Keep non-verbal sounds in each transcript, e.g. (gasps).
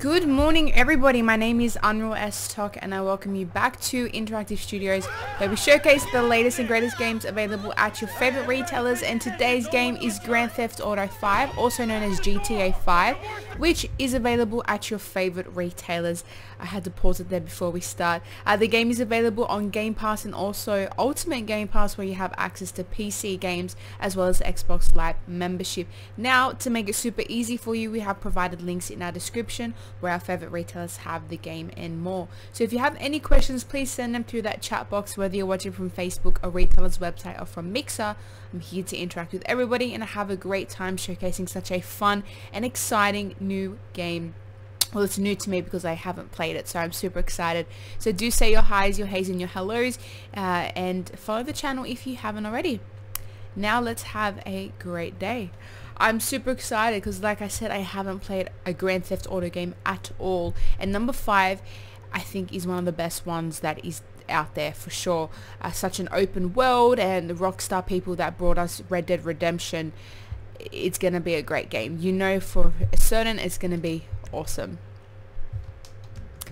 Good morning everybody, my name is Unreal S. And I welcome you back to Interactive Studios where we showcase the latest and greatest games available at your favorite retailers. And today's game is Grand Theft Auto 5, also known as GTA 5, which is available at your favorite retailers. I had to pause it there before we start. Uh, the game is available on Game Pass and also Ultimate Game Pass where you have access to PC games as well as Xbox Live membership. Now, to make it super easy for you, we have provided links in our description where our favorite retailers have the game and more. So if you have any questions, please send them through that chat box, whether you're watching from Facebook, a retailer's website, or from Mixer. I'm here to interact with everybody and have a great time showcasing such a fun and exciting new game. Well it's new to me because I haven't played it so I'm super excited. So do say your highs your hays and your hellos uh, and follow the channel if you haven't already. Now let's have a great day. I'm super excited because like I said I haven't played a Grand Theft Auto game at all. And number five I think is one of the best ones that is out there for sure uh, such an open world and the Rockstar people that brought us Red Dead Redemption it's going to be a great game you know for certain it's going to be awesome.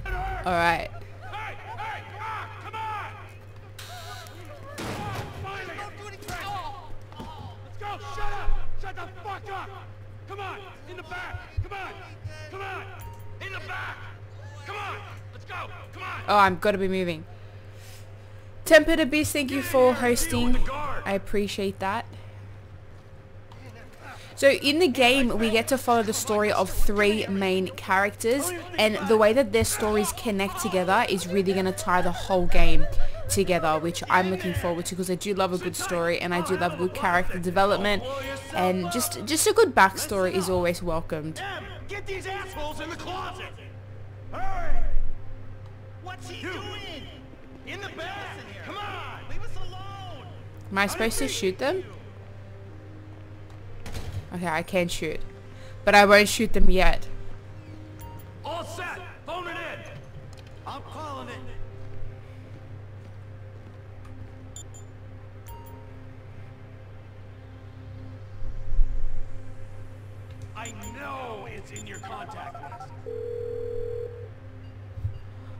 Alright. Oh, I'm gotta be moving. Tempered Abyss, thank you for hosting. I appreciate that. So in the game, we get to follow the story of three main characters, and the way that their stories connect together is really going to tie the whole game together, which I'm looking forward to because I do love a good story and I do love good character development, and just just a good backstory is always welcomed. Get these assholes in the closet. Hurry! What's he doing? In the back! Come on! Leave us alone! Am I supposed to shoot them? Okay, I can shoot. But I won't shoot them yet. All set! Phone it in! I'm calling it! I know it's in your contact list.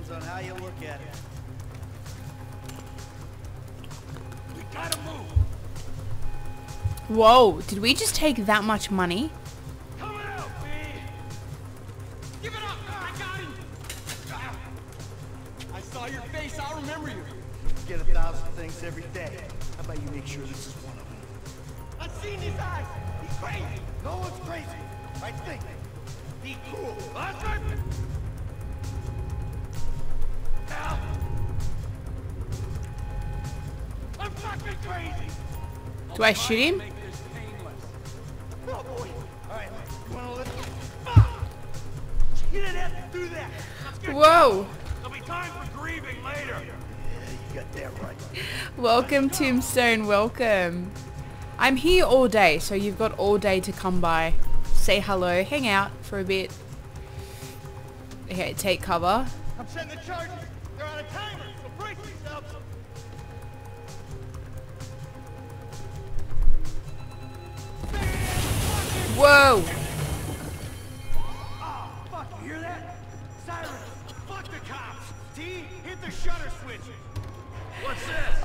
Depends on how you look at it. We gotta move. Whoa, did we just take that much money? Tombstone. Welcome. I'm here all day, so you've got all day to come by. Say hello, hang out for a bit. Okay, take cover. I'm setting the charges. They're on a timer, so brace yourselves. Whoa!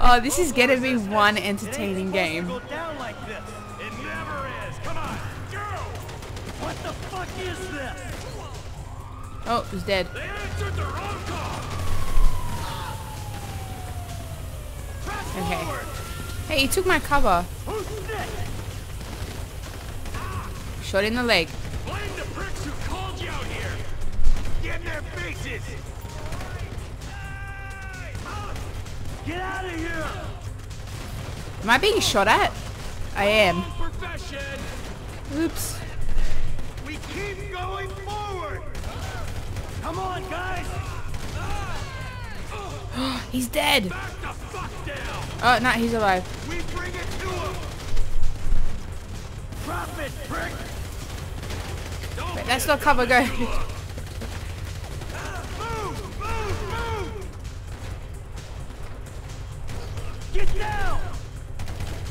Oh, this is gonna be one entertaining game. Oh, he's dead. Okay. Hey, he took my cover. Shot in the leg. Blame the pricks who called you out here. Get in their faces. Get out of here! Am I being shot at? I am. Oops. We keep going forward. Come on, guys. (gasps) He's dead. Back the fuck down. Oh, no, he's alive. We bring it to him. Drop it, prick. Wait, that's not cover, go.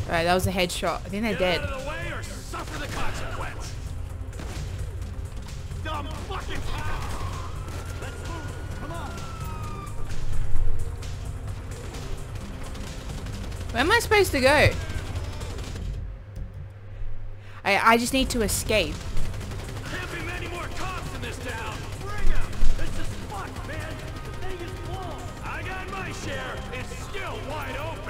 Alright, that was a headshot. I think they're dead. out of the way or suffer the consequence. Dumb fucking. Let's move. Come on. Where am I supposed to go? I, I just need to escape. Can't be many more cops in this town. Bring 'em. This is fucked, man. The thing is full. I got my share. It's still wide open.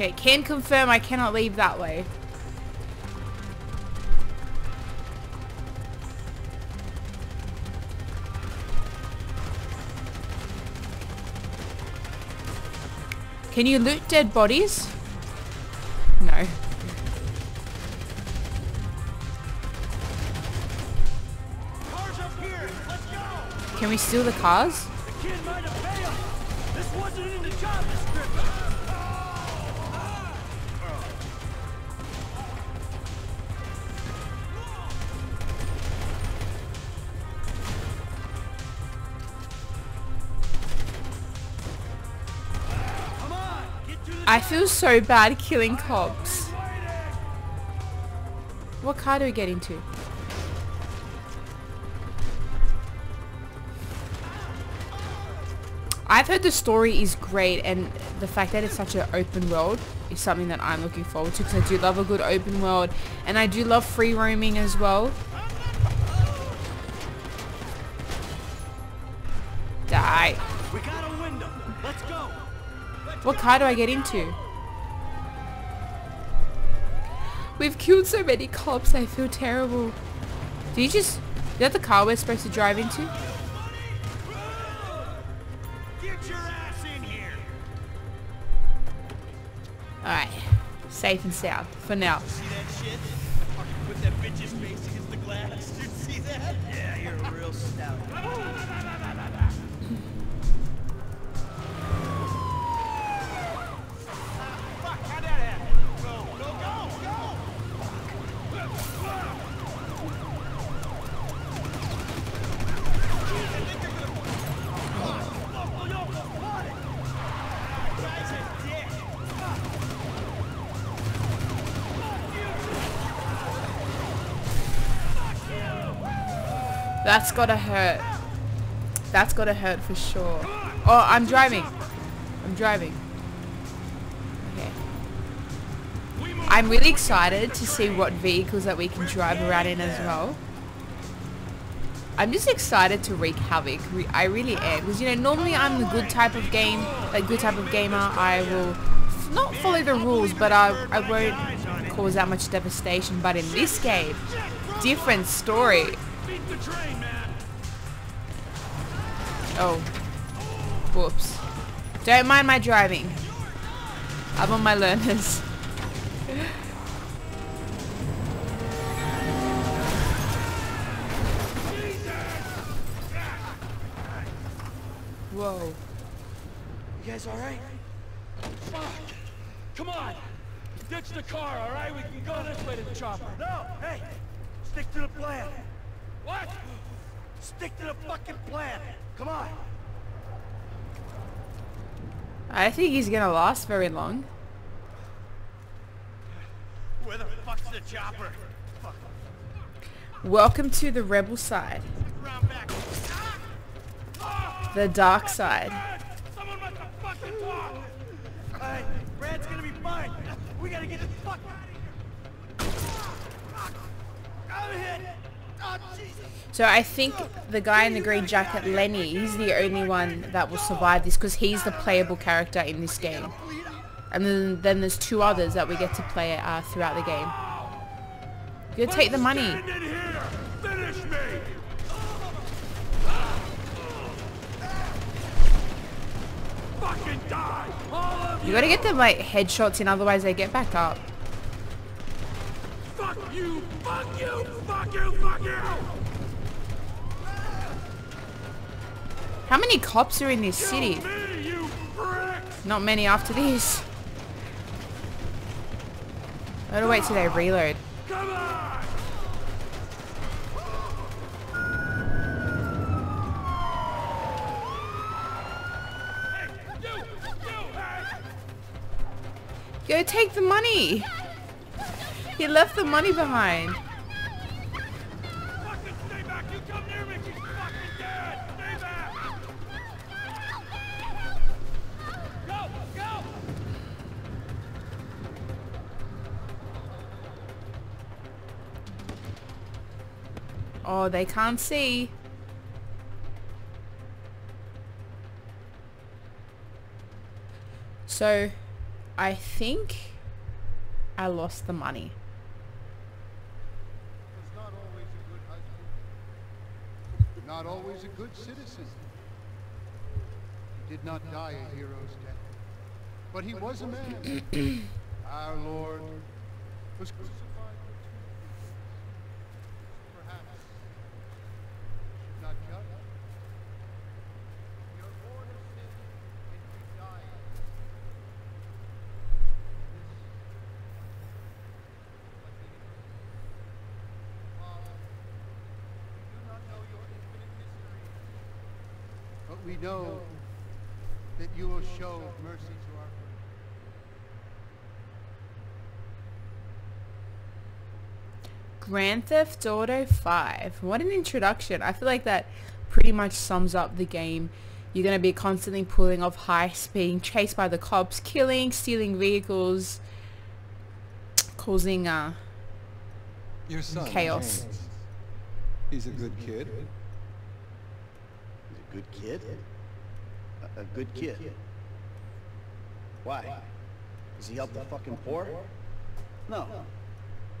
Okay, can confirm I cannot leave that way. Can you loot dead bodies? No. Cars up here. Let's go. Can we steal the cars? The I feel so bad killing cops. What car do we get into? I've heard the story is great and the fact that it's such an open world is something that I'm looking forward to because I do love a good open world and I do love free roaming as well. What car do I get into? We've killed so many cops, I feel terrible. Do you just... Is that the car we're supposed to drive into? Get your ass in here. Alright. Safe and sound. For now. See that shit? Put that bitch's face against the glass. (laughs) You see that? Yeah, you're a real stout. (laughs) gotta hurt. That's gotta hurt for sure. Oh, I'm driving. I'm driving. Okay. I'm really excited to see what vehicles that we can drive around in as well. I'm just excited to wreak havoc. I really am. Because, you know, normally I'm the good type of game, a good type of gamer. I will not follow the rules, but I, I won't cause that much devastation. But in this game, different story. Oh. Whoops. Don't mind my driving. I'm on my learners. (laughs) Whoa. You guys all right? Fuck! Come on! Ditch the car, all right? We can go this way to the chopper. No! Hey! Stick to the plan. What? Stick to the fucking plan. Come on. I think he's gonna last very long. Where the fuck's the chopper? Fuck. Welcome to the rebel side. The dark side. Someone must have fucking talk! Alright, Brad's gonna be fine. We gotta get the fuck out of here. I'm hit! So I think the guy in the green jacket, Lenny, he's the only one that will survive this because he's the playable character in this game. And then, then there's two others that we get to play uh, throughout the game. You gotta take the money. You gotta get them like headshots in, otherwise they get back up. Fuck you! Fuck you! Fuck you! Fuck you! How many cops are in this city? me! Not many after this. I gotta wait till they reload. Come on! Hey, you! You! Hey! Go take the money! He left the money behind. Fucking stay back! You come near me! She's fucking dead! Stay back! Go! Go! Oh, they can't see. So, I think I lost the money. was not always a good husband, always a good citizen. He did not die a hero's death, but he was a man. Our Lord was crucified for two reasons. Perhaps we should not judge. We are born of sin and we die in sin. This like any Father, we do not know your infinite mysteries, but we know that you will show mercy to our friends. Grand Theft Auto 5. What an introduction. I feel like that pretty much sums up the game. You're going to be constantly pulling off heists, being chased by the cops, killing, stealing vehicles, causing uh, Your son, Chaos. James. He's a good kid. He's a good kid? A, a good kid? Why? Does he help the fucking poor? No.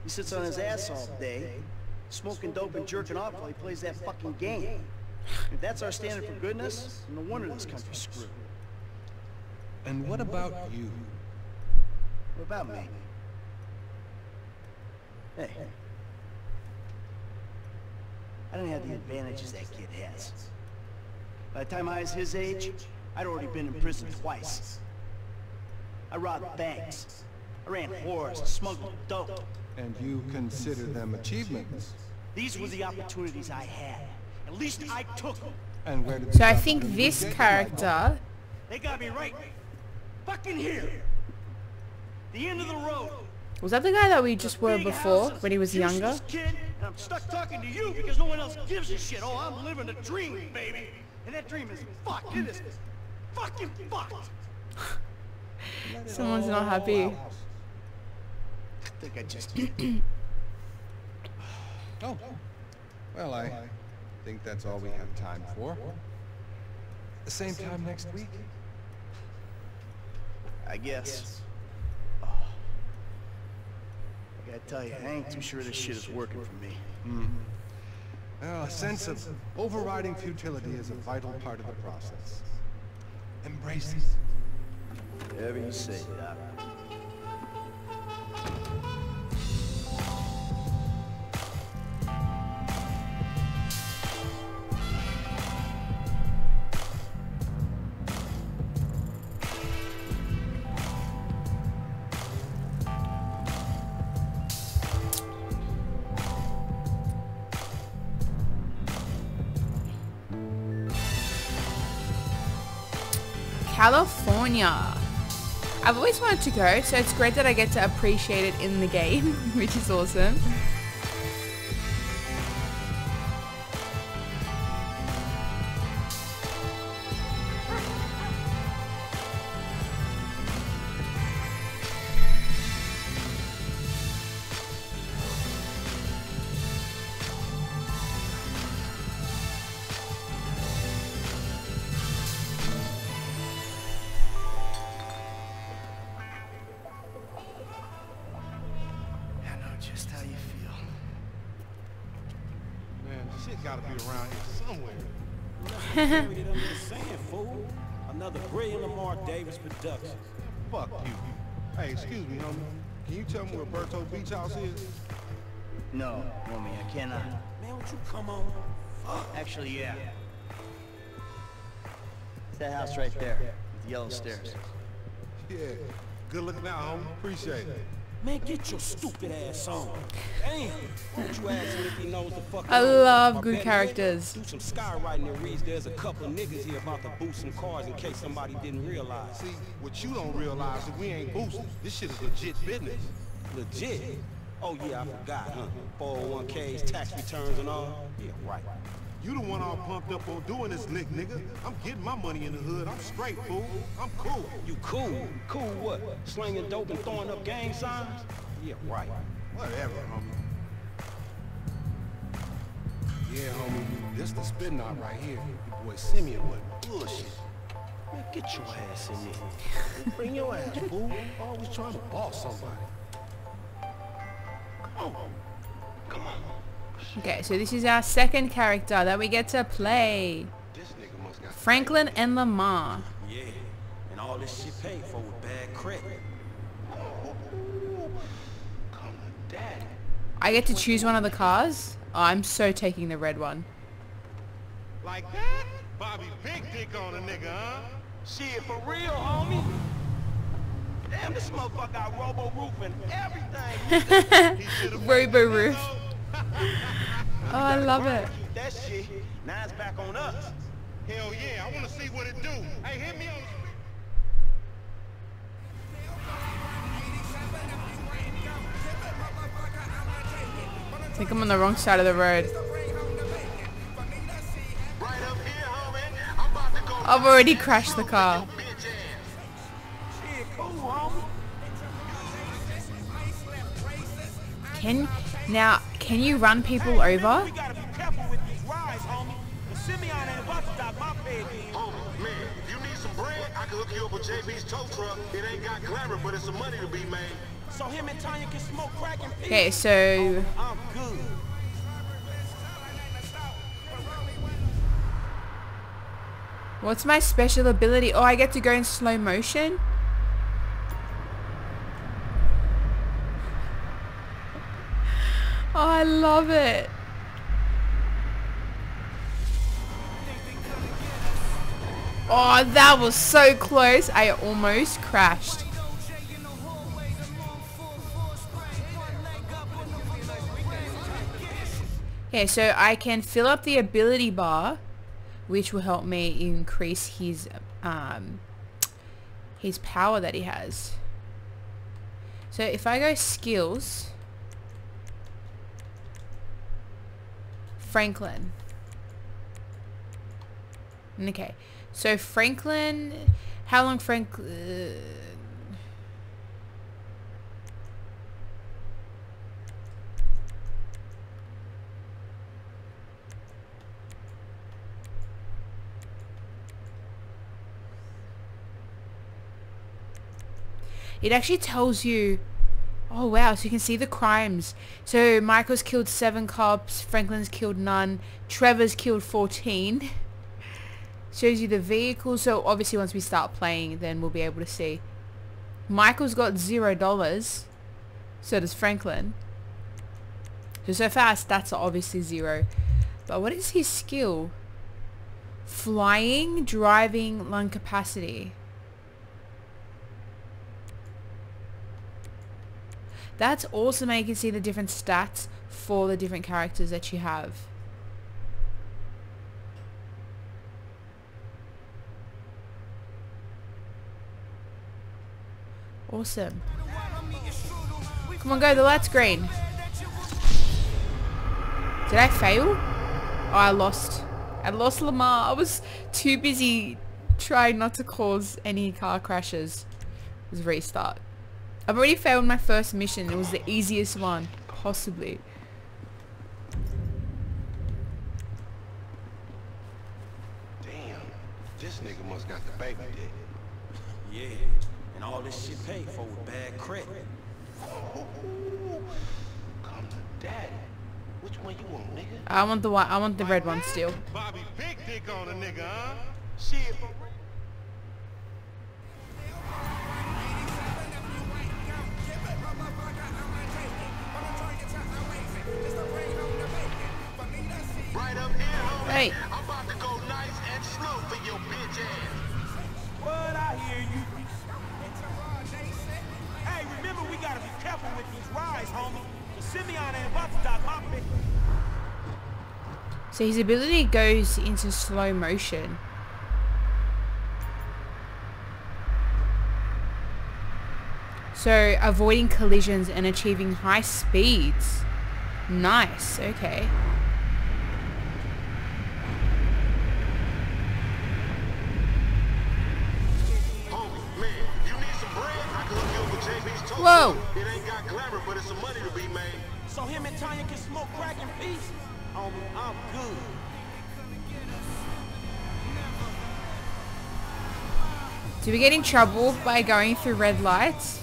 He sits on his ass all day, smoking dope and jerking off while he plays that fucking game. If that's our standard for goodness, no wonder this country's screwed. And what about you? What about me? Hey. I didn't have the advantages that kid has. By the time I was his age, I'd already been in prison twice. I robbed banks. I ran whores, smuggled dope. And you consider them achievements? These were the opportunities I had. At least I took them. And where did So I think this character, They got me right fucking here. The end of the road. was that the guy that we just were before when he was younger? useless Kid, and I'm stuck talking to you because no one else gives a shit. Oh, I'm living a dream, baby. And that dream is fucked. It is fucking fucked. Let (laughs) Someone's not all happy. Out. I think I just (clears throat) Oh, well, I think that's all we have time for. The same time next week? I guess. Oh. I gotta tell you, I ain't too sure this shit is working for me. Hmm. Well, a sense of overriding futility is a vital part of the process. Embrace it. Whatever you say, Doc. California. I've always wanted to go, so it's great that I get to appreciate it in the game, (laughs) which is awesome. Gotta be around here somewhere. Buried under the sand, fool. Another brilliant Lamar Davis production. Fuck you. Hey, excuse me, homie. Can you tell me where Berto Beach House is? No, homie, I cannot. Man, won't you come on? Actually, yeah. It's that house right there, with the yellow stairs. Yeah. Good looking out, homie. Appreciate it. Man, get your stupid ass on. Damn. Why don't you ask him if he knows the fuck I love Or good characters. Do some skywriting that reads there's a couple of niggas here about to boost some cars in case somebody didn't realize. See, what you don't realize is we ain't boosting. This shit is legit business. Legit. Oh yeah, I forgot, huh? 401ks, tax returns and all. Yeah, right. You the one all pumped up on doing this lick, nigga. I'm getting my money in the hood. I'm straight, fool. I'm cool. You cool. Cool what? Slinging dope and throwing up gang signs? Yeah, right. Whatever, homie. Yeah, homie. This the spin knot right here. Your boy Simeon wasn't bullshit. Man, get your ass in there. (laughs) Bring your ass, fool. Always trying to boss somebody. Come on. Come on. Okay, so this is our second character that we get to play. This nigga must got Franklin and Lamar. Yeah. And all this shit paid for with bad credit. come to daddy. I get to choose one of the cars. Oh, I'm so taking the red one. Like that? Bobby big dick on a nigga, huh? Shit, for real, homie. Damn, this motherfucker got robo roof and everything. (laughs) He should've Robo roof. though. Oh, I love it. That shit. Now it's back on us. Hell yeah, I wanna see what it do. Hey, hit me on I think I'm on the wrong side of the road. Right up here, homie. I'm about to go I've already crashed the car. bitch ass. Shit, cool, homie. Can now can you run people over? We gotta be careful with these rides, homie. And Simeon ain't about to stop my bed in. Oh, man, if you need some bread, I can hook you up with JB's tow truck. It ain't got glamour, but it's some money to be made. So him and Tanya can smoke crack and peace. Okay, so oh, I'm good. what's my special ability? Oh, I get to go in slow motion. Oh, I love it. Oh, that was so close. I almost crashed. Okay, so I can fill up the ability bar, which will help me increase his um, his power that he has. So if I go skills, Franklin. Okay, so Franklin, how long Franklin? Uh, it actually tells you Oh wow, so you can see the crimes. So Michael's killed seven cops, Franklin's killed none, Trevor's killed 14. (laughs) Shows you the vehicles, so obviously once we start playing then we'll be able to see. Michael's got zero dollars. So does Franklin. So so far stats are obviously zero. But what is his skill? Flying, driving, lung capacity. That's awesome you can see the different stats for the different characters that you have. Awesome. Come on, go. The light's green. Did I fail? Oh, I lost. I lost Lamar. I was too busy trying not to cause any car crashes. Let's restart. I've already failed my first mission. It was the easiest one, possibly. Damn, this nigga must got the baby dick. (laughs) Yeah. And all this shit paid for with bad credit. Oh, come to daddy. Which one you want, nigga? I want the one. I want the red one still. Bobby big dick on a nigga, huh? Shit, Hey. I'm about to go nice and slow for your bitch ass. What I hear you. Hey, remember we gotta be careful with these rides, homie. The Simeon ain't about to my bitch. So his ability goes into slow motion. So avoiding collisions and achieving high speeds. Nice, okay. Whoa. It ain't got glamour, but it's some money to be made. So him and Tanya can smoke crack in peace? Homie, I'm good. Do we get in trouble by going through red lights?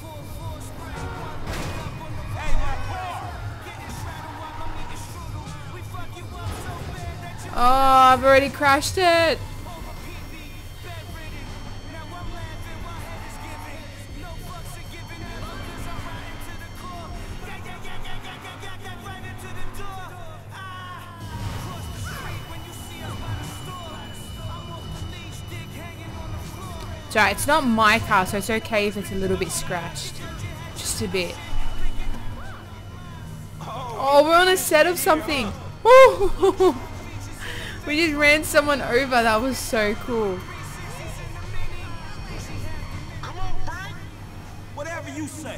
Hey, my car! Oh, I've already crashed it. So it's not my car, so it's okay if it's a little bit scratched. Just a bit. Oh, we're on a set of something. (laughs) We just ran someone over. That was so cool. Whatever you say.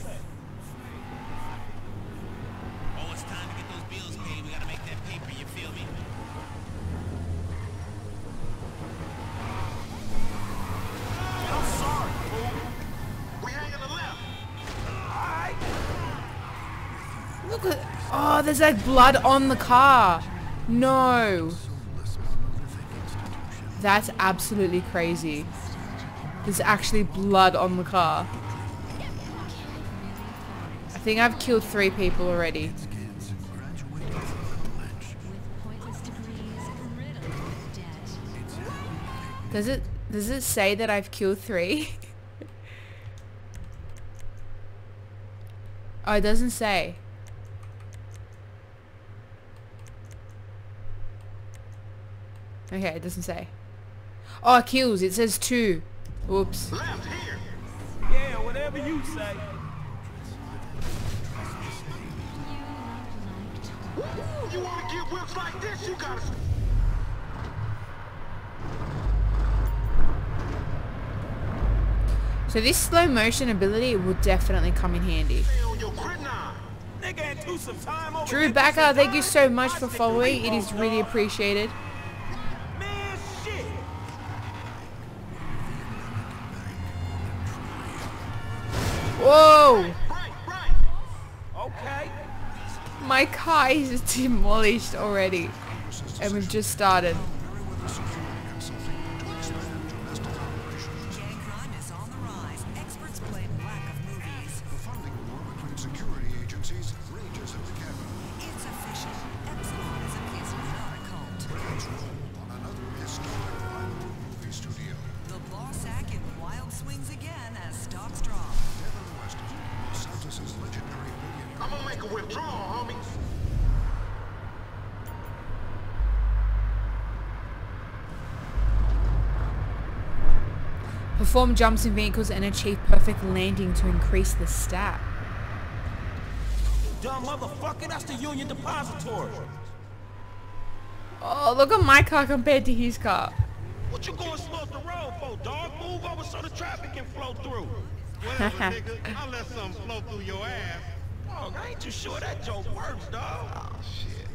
Oh, there's like blood on the car. No. That's absolutely crazy. There's actually blood on the car. I think I've killed three people already. Does it does it say that I've killed three? (laughs) oh, it doesn't say. Okay, it doesn't say. Oh, kills. It says two. Whoops. Left here. Yeah, whatever you say. You want to get whips like this? You gotta So this slow motion ability will definitely come in handy. stay on your grid nine. Nigga ain't do some time over Drew. Backer, thank you so much for following. It is really appreciated. Car is demolished already. And we've just started. Perform jumps in vehicles and achieve perfect landing to increase the stat. Dumb motherfucker, that's the Union Depository. Oh, look at my car compared to his car. What you going slow up the road for, dog? Move over so the traffic can flow through. (laughs) Whatever, nigga. I'll let something flow through your ass. Dog, I ain't too sure that joke works, dog. Oh, shit.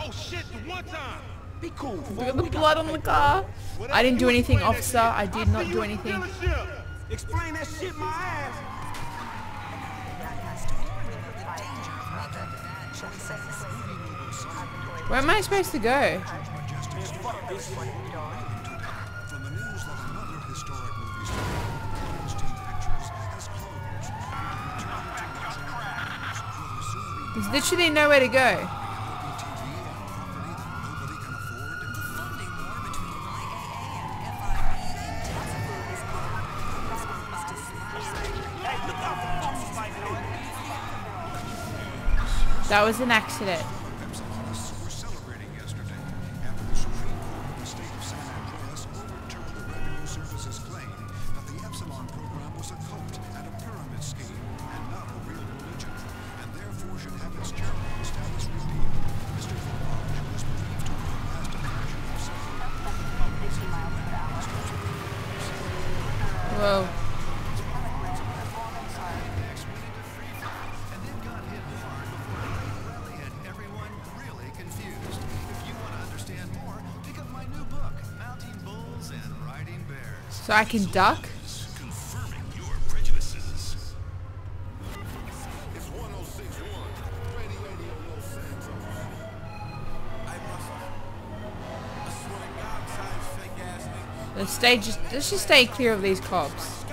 Oh, shit, the one time. Be cool. Look at the blood on the car. I didn't do anything, officer. I did not do anything. Explain that shit my ass. Has to warn you of the danger of making bad choices. Where am I supposed to go? This shit. From the news that another historic movie studio, Goldstein Pictures, has closed. Will soon be There's literally nowhere to go. That was an accident. Fake ass niggas. Let's stay just let's just stay clear of these cops.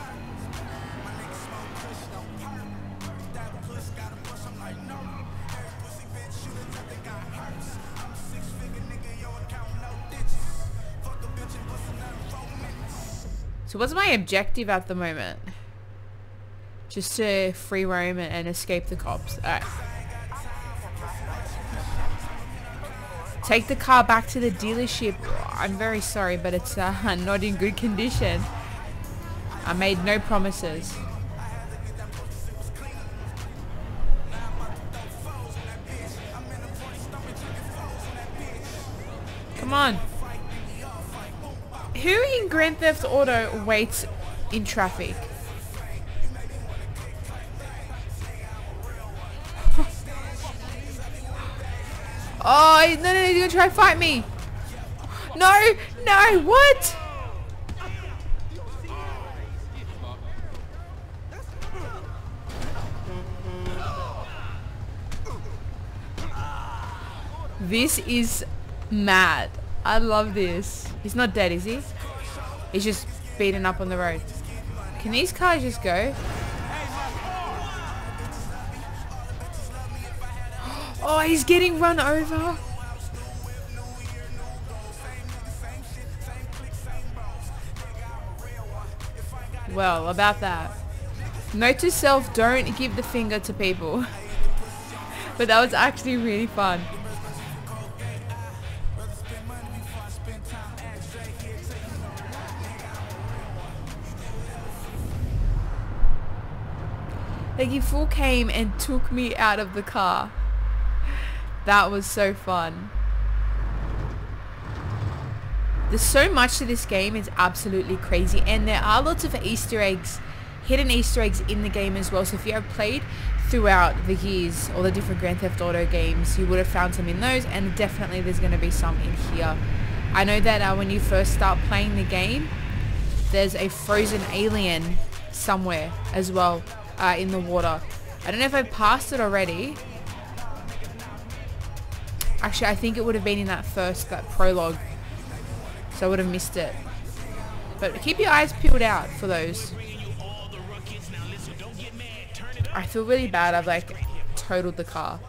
What's my objective at the moment? Just to free roam and, and escape the cops. Alright. Take the car back to the dealership. I'm very sorry, but it's uh, (laughs) not in good condition. I made no promises. Grand Theft Auto waits in traffic? (laughs) Oh, no, no, he's gonna try to fight me. No, no, what? This is mad. I love this. He's not dead, is he? He's just beaten up on the road. Can these cars just go? (gasps) Oh, he's getting run over. Well, about that. Note to self, don't give the finger to people. (laughs) but that was actually really fun. Like he full came and took me out of the car. That was so fun. There's so much to this game, it's absolutely crazy. And there are lots of Easter eggs, hidden Easter eggs in the game as well. So if you have played throughout the years, all the different Grand Theft Auto games, you would have found some in those. And definitely there's going to be some in here. I know that uh, when you first start playing the game, there's a frozen alien somewhere as well uh, in the water. I don't know if I passed it already. Actually, I think it would have been in that first, that prologue. So I would have missed it. But keep your eyes peeled out for those. I feel really bad. I've like totaled the car.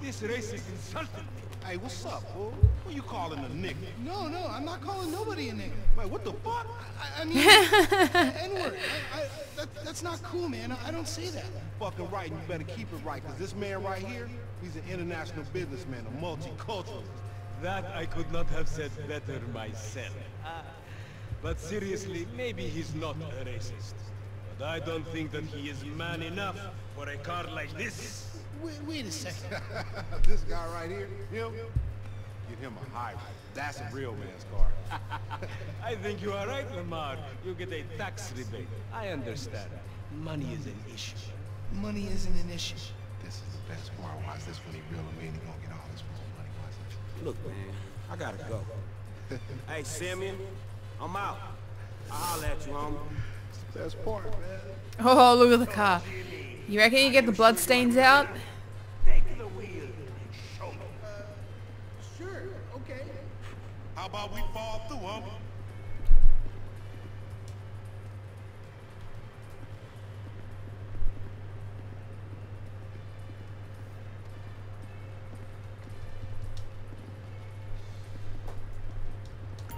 This racist insulted me. Hey, what's up, fool? Who you calling a nigga? No, no, I'm not calling nobody a nigga. Wait, what the fuck? I, I mean, (laughs) N-word. I, I, that, that's not cool, man. I, I don't say that. Fucking right, and you better keep it right, because this man right here, he's an international businessman, a multiculturalist. That I could not have said better myself. But seriously, maybe he's not a racist. But I don't think that he is man enough for a car like this. Wait, wait a second. (laughs) this guy right here, him, get him a hybrid. That's a real man's car. (laughs) I think you are right, Lamar. You get a tax rebate. I understand. Money is an issue. Money isn't an issue. This is the best part. Watch this when he reel him in. He gonna get all this money. Watch this. Look, man, I gotta go. (laughs) hey, Simeon, I'm out. I'll holler at you, homie. Best part, man. Oh, look at the car. You reckon you get the blood stains out? Take the wheel and show me. Sure, okay. How about we fall through, homie?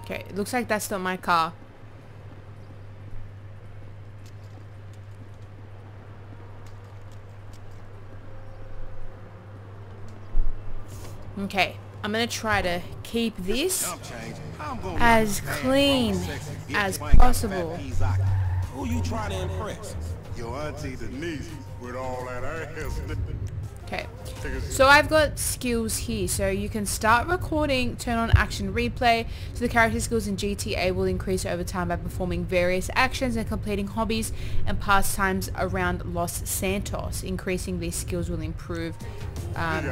Okay, it looks like that's not my car. Okay. I'm gonna try to keep this Jump change. I'm gonna as make you mad, clean grown, sexy bitch as who ain't got fat possible. Who you trying to impress? Your auntie Denise with all that ass. Okay. So I've got skills here. So you can start recording, turn on action replay. So the character skills in GTA will increase over time by performing various actions and completing hobbies and pastimes around Los Santos. Increasing these skills will improve um,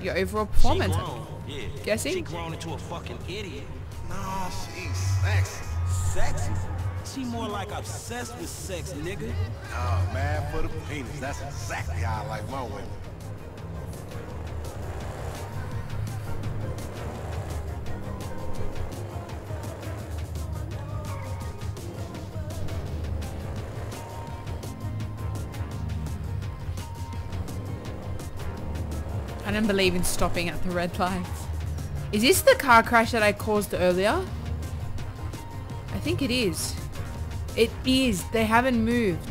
your overall She performance. grown. Yeah. Guessing? She grown into a fucking idiot. Nah, she's sexy. Sexy? She more like obsessed with sex, nigga. Oh, man, for the penis. That's exactly how I like my women. Don't believe in stopping at the red lights. Is this the car crash that I caused earlier? I think it is. It is. They haven't moved.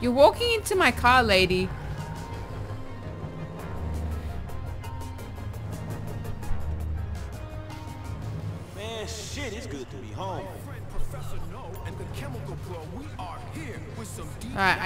You're walking into my car, lady.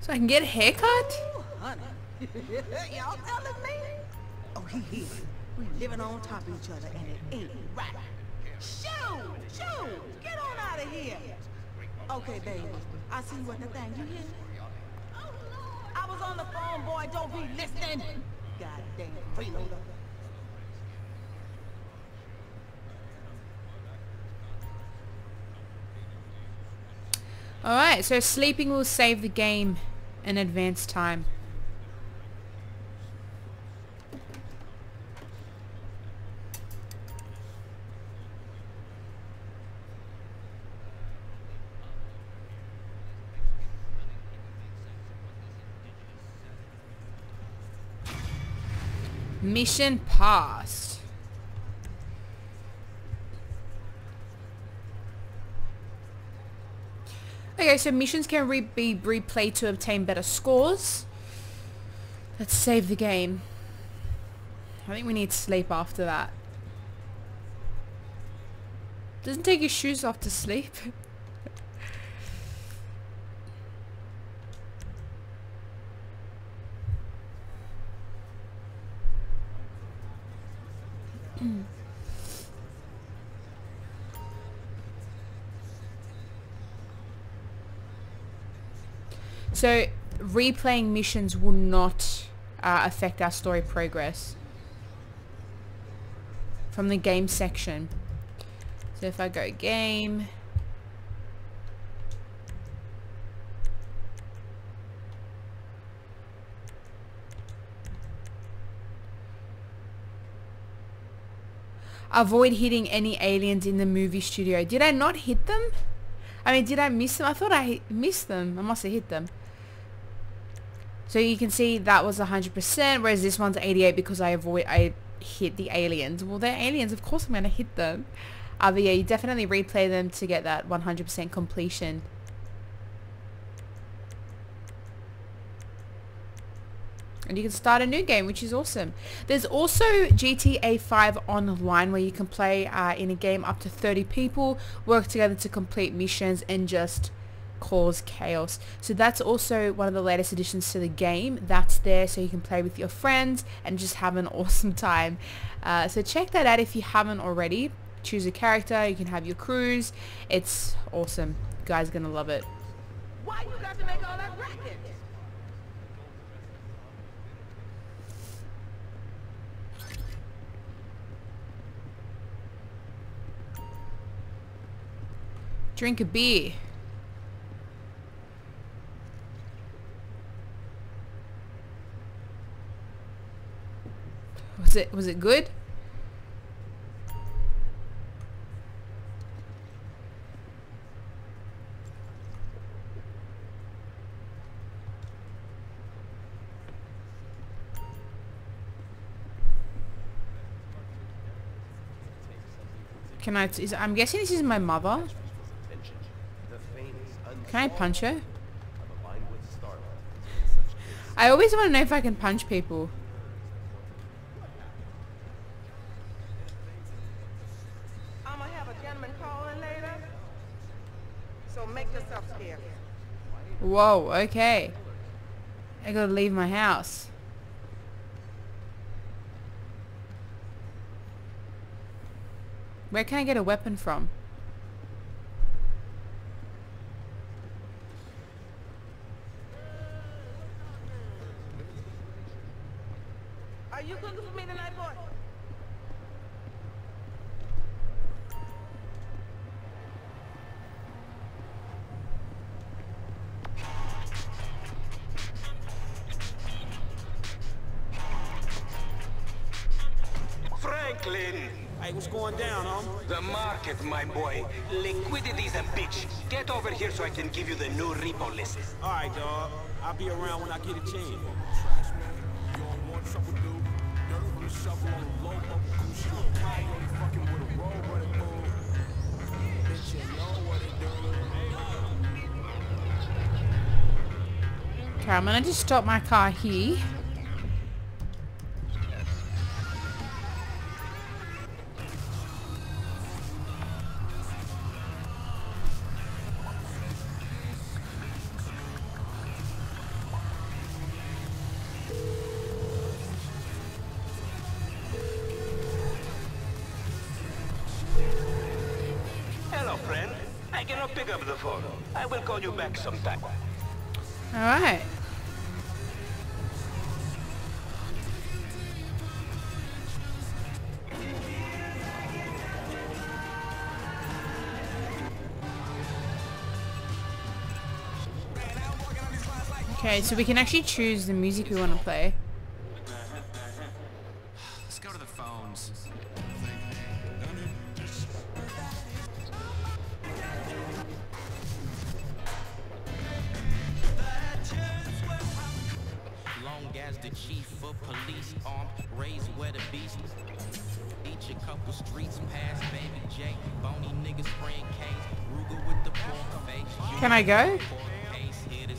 So I can get a haircut? Honey, y'all telling me? Oh, he here. We living on top of each other and it ain't right. Shoot! Shoot! Get on out of here! Okay, baby. I see you at the thing. You hear me? I was on the phone, boy. Don't be listening. Goddamn freeloader. Alright, so sleeping will save the game in advance time. Mission passed. Okay, so missions can re be replayed to obtain better scores. Let's save the game. I think we need sleep after that. Doesn't take your shoes off to sleep. (laughs) Hmm. So replaying missions will not uh, affect our story progress from the game section. So if I go game, avoid hitting any aliens in the movie studio. Did I not hit them? I mean, did I miss them? I thought I missed them. I must have hit them. So you can see that was 100%, whereas this one's 88 because I avoid I hit the aliens. Well, they're aliens. Of course I'm going to hit them. Uh, but yeah, you definitely replay them to get that 100% completion. And you can start a new game, which is awesome. There's also GTA 5 online where you can play uh, in a game up to 30 people, work together to complete missions and just cause chaos. So that's also one of the latest additions to the game. That's there so you can play with your friends and just have an (laughs) awesome time. Uh, so check that out if you haven't already. Choose a character, you can have your crews. It's awesome. You guys are going to love it. Why you got to make all that racket? Drink a beer. It was it good? Can I? Is, I'm guessing this is my mother. Can I punch her? I always want to know if I can punch people. I'm gonna have a gentleman call in later. So make yourself scarce. Whoa, okay. I gotta leave my house. Where can I get a weapon from? Are you cooking for Franklin! Hey, what's going down, homie? The market, my boy. Liquidity's a bitch. Get over here so I can give you the new repo list. All right, dog. I'll be around when I get a chance. Okay, I'm gonna just stop my car here. You back sometime. Alright. Okay, so we can actually choose the music we want to play. Let's go to the phones. Long as the chief of police armed, raised where the beast. Each a couple streets past Baby J. Bony niggas spraying K's. Ruger with the pork face. Can I go? Pork paste here to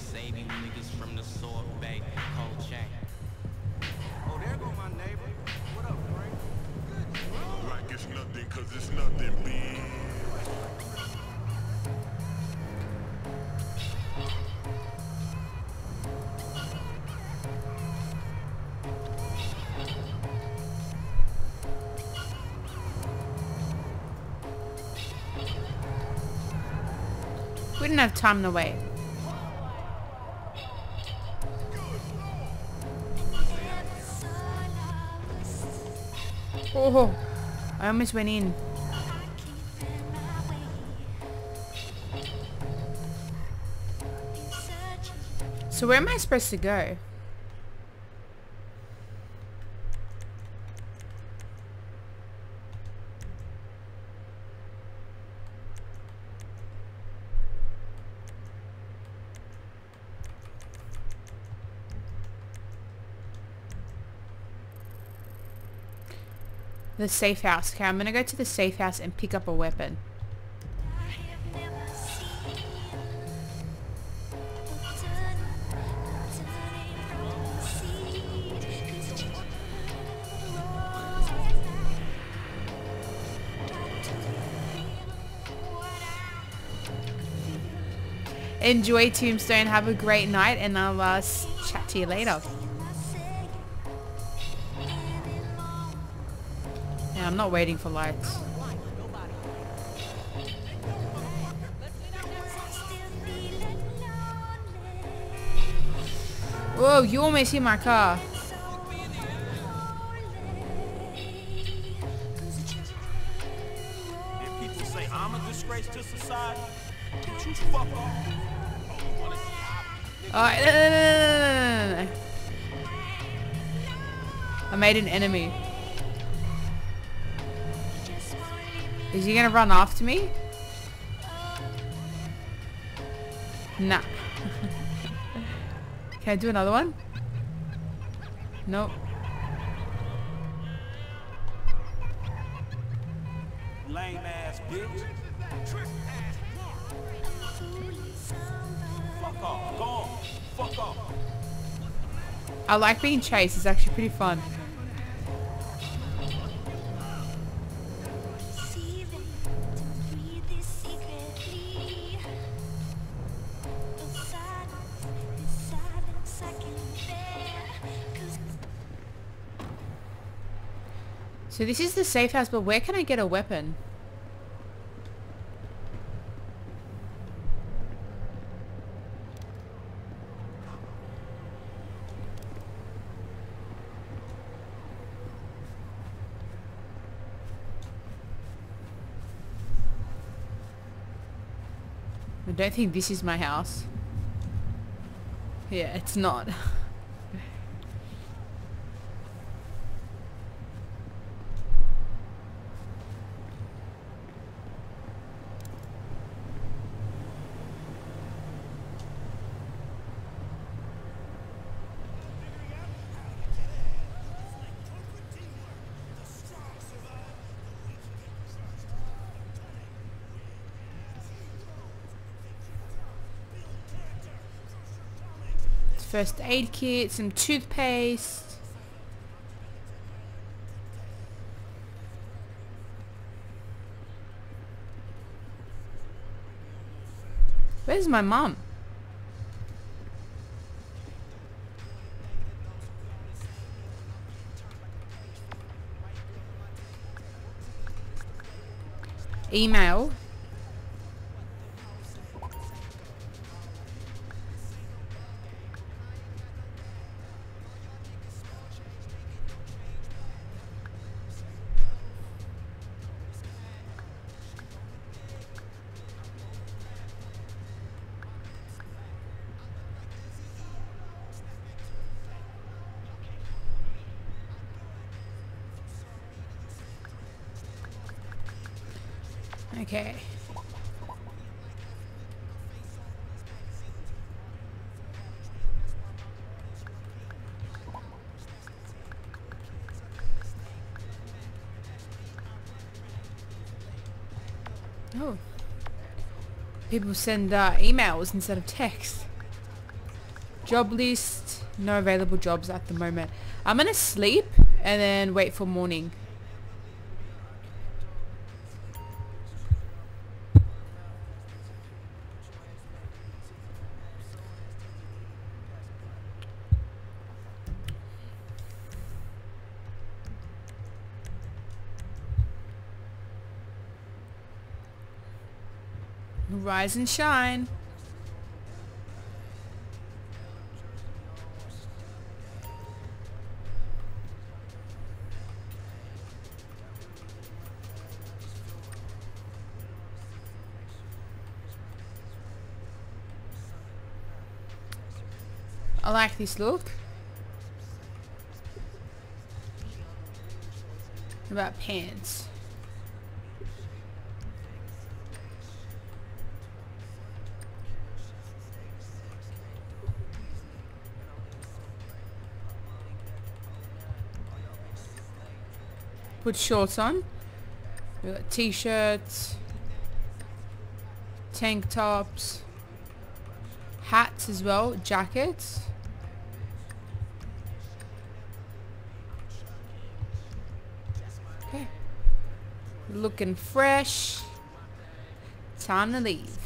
We didn't have time to wait. Oh, I almost went in. So where am I supposed to go? The safe house. Okay, I'm gonna go to the safe house and pick up a weapon. Enjoy Tombstone. Have a great night, and I'll uh, chat to you later. I'm not waiting for lights. Whoa, you almost hit my car. If people say I'm a disgrace to society, don't you fuck off. Alright. I made an enemy. Is he gonna run after me? Nah. (laughs) Can I do another one? Nope. Lame ass bitch. Fuck off. Go on. Fuck off. I like being chased. It's actually pretty fun. So this is the safe house, but where can I get a weapon? I don't think this is my house. Yeah, it's not. (laughs) First aid kit, some toothpaste. Where's my mom? Email. People send uh, emails instead of text. Job list. No available jobs at the moment. I'm gonna sleep and then wait for morning. Rise and shine. I like this look. What about pants? Put shorts on. We got t-shirts, tank tops, hats as well, jackets. Okay. Looking fresh. Time to leave.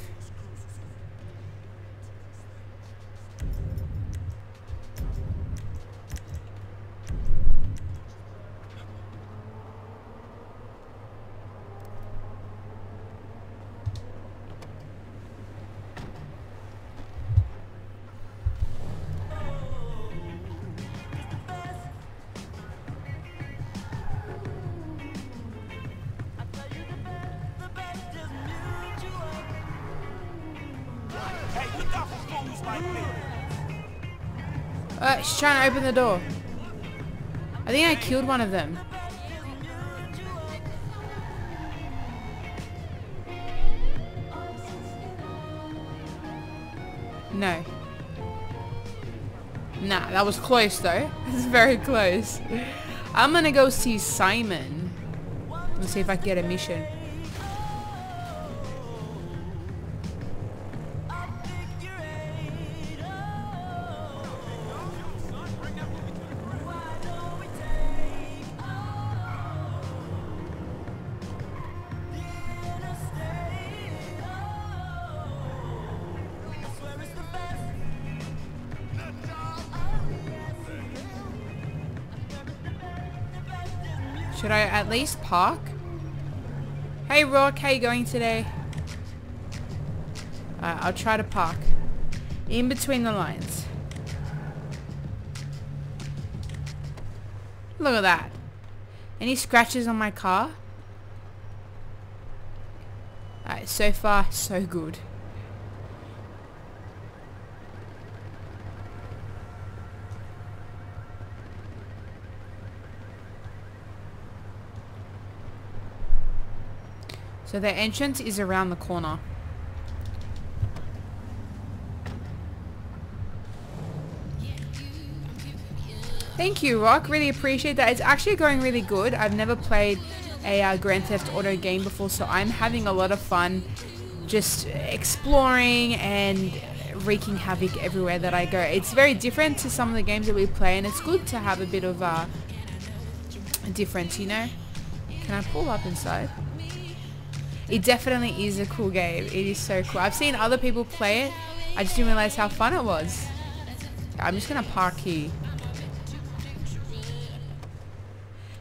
the door. I think I killed one of them. No. Nah, that was close though. (laughs) It's very close. I'm gonna go see Simon. Let's see if I can get a mission. Least park? Hey Rock, how you going today? Uh, I'll try to park. In between the lines. Look at that. Any scratches on my car? Alright, so far, so good. So the entrance is around the corner. Thank you, Rock. Really appreciate that. It's actually going really good. I've never played a uh, Grand Theft Auto game before, so I'm having a lot of fun just exploring and wreaking havoc everywhere that I go. It's very different to some of the games that we play, and it's good to have a bit of uh, a difference, you know? Can I pull up inside? It definitely is a cool game. It is so cool. I've seen other people play it. I just didn't realize how fun it was. I'm just going to park here.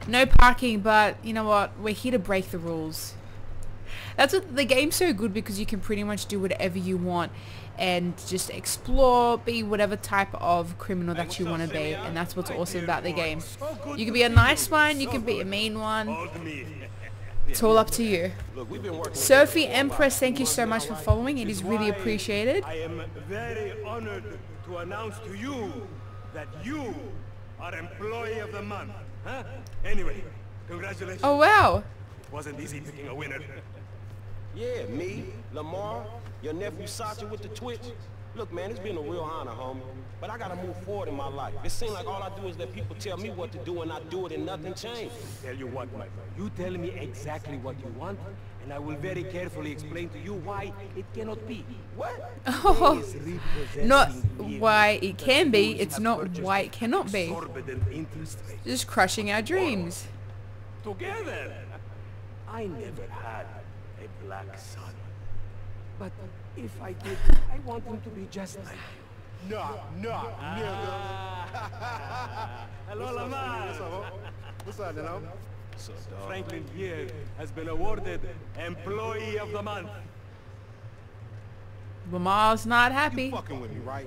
No parking, but you know what? We're here to break the rules. That's what the game's so good because you can pretty much do whatever you want and just explore, be whatever type of criminal that you want to be, and that's what's awesome about the game. You can be a nice one, you can be a mean one. It's all up to you. Sophie Empress, thank you so much for following. It is really appreciated. I am very honored to announce to you that you are Employee of the Month. Huh? Anyway, congratulations. Oh wow. It wasn't easy picking a winner. Yeah, me, Lamar, your nephew Sacha with the Twitch. Look, man, it's been a real honor, homie. But I gotta move forward in my life. It seems like all I do is let people tell me what to do and I do it and nothing changes. Tell you what, my friend. You tell me exactly what you want, and I will very carefully explain to you why it cannot be. What? Oh, not why it can be, it's not why it cannot be. Just crushing our dreams. Together. I never had a black son. But if I did, I want him to be just like you. Nah, nah, nigga. Hello, Lamar. What's up, ho? What's up, you know? Franklin here has been awarded Employee of the Month. Lamar's not happy. You fucking with me, right?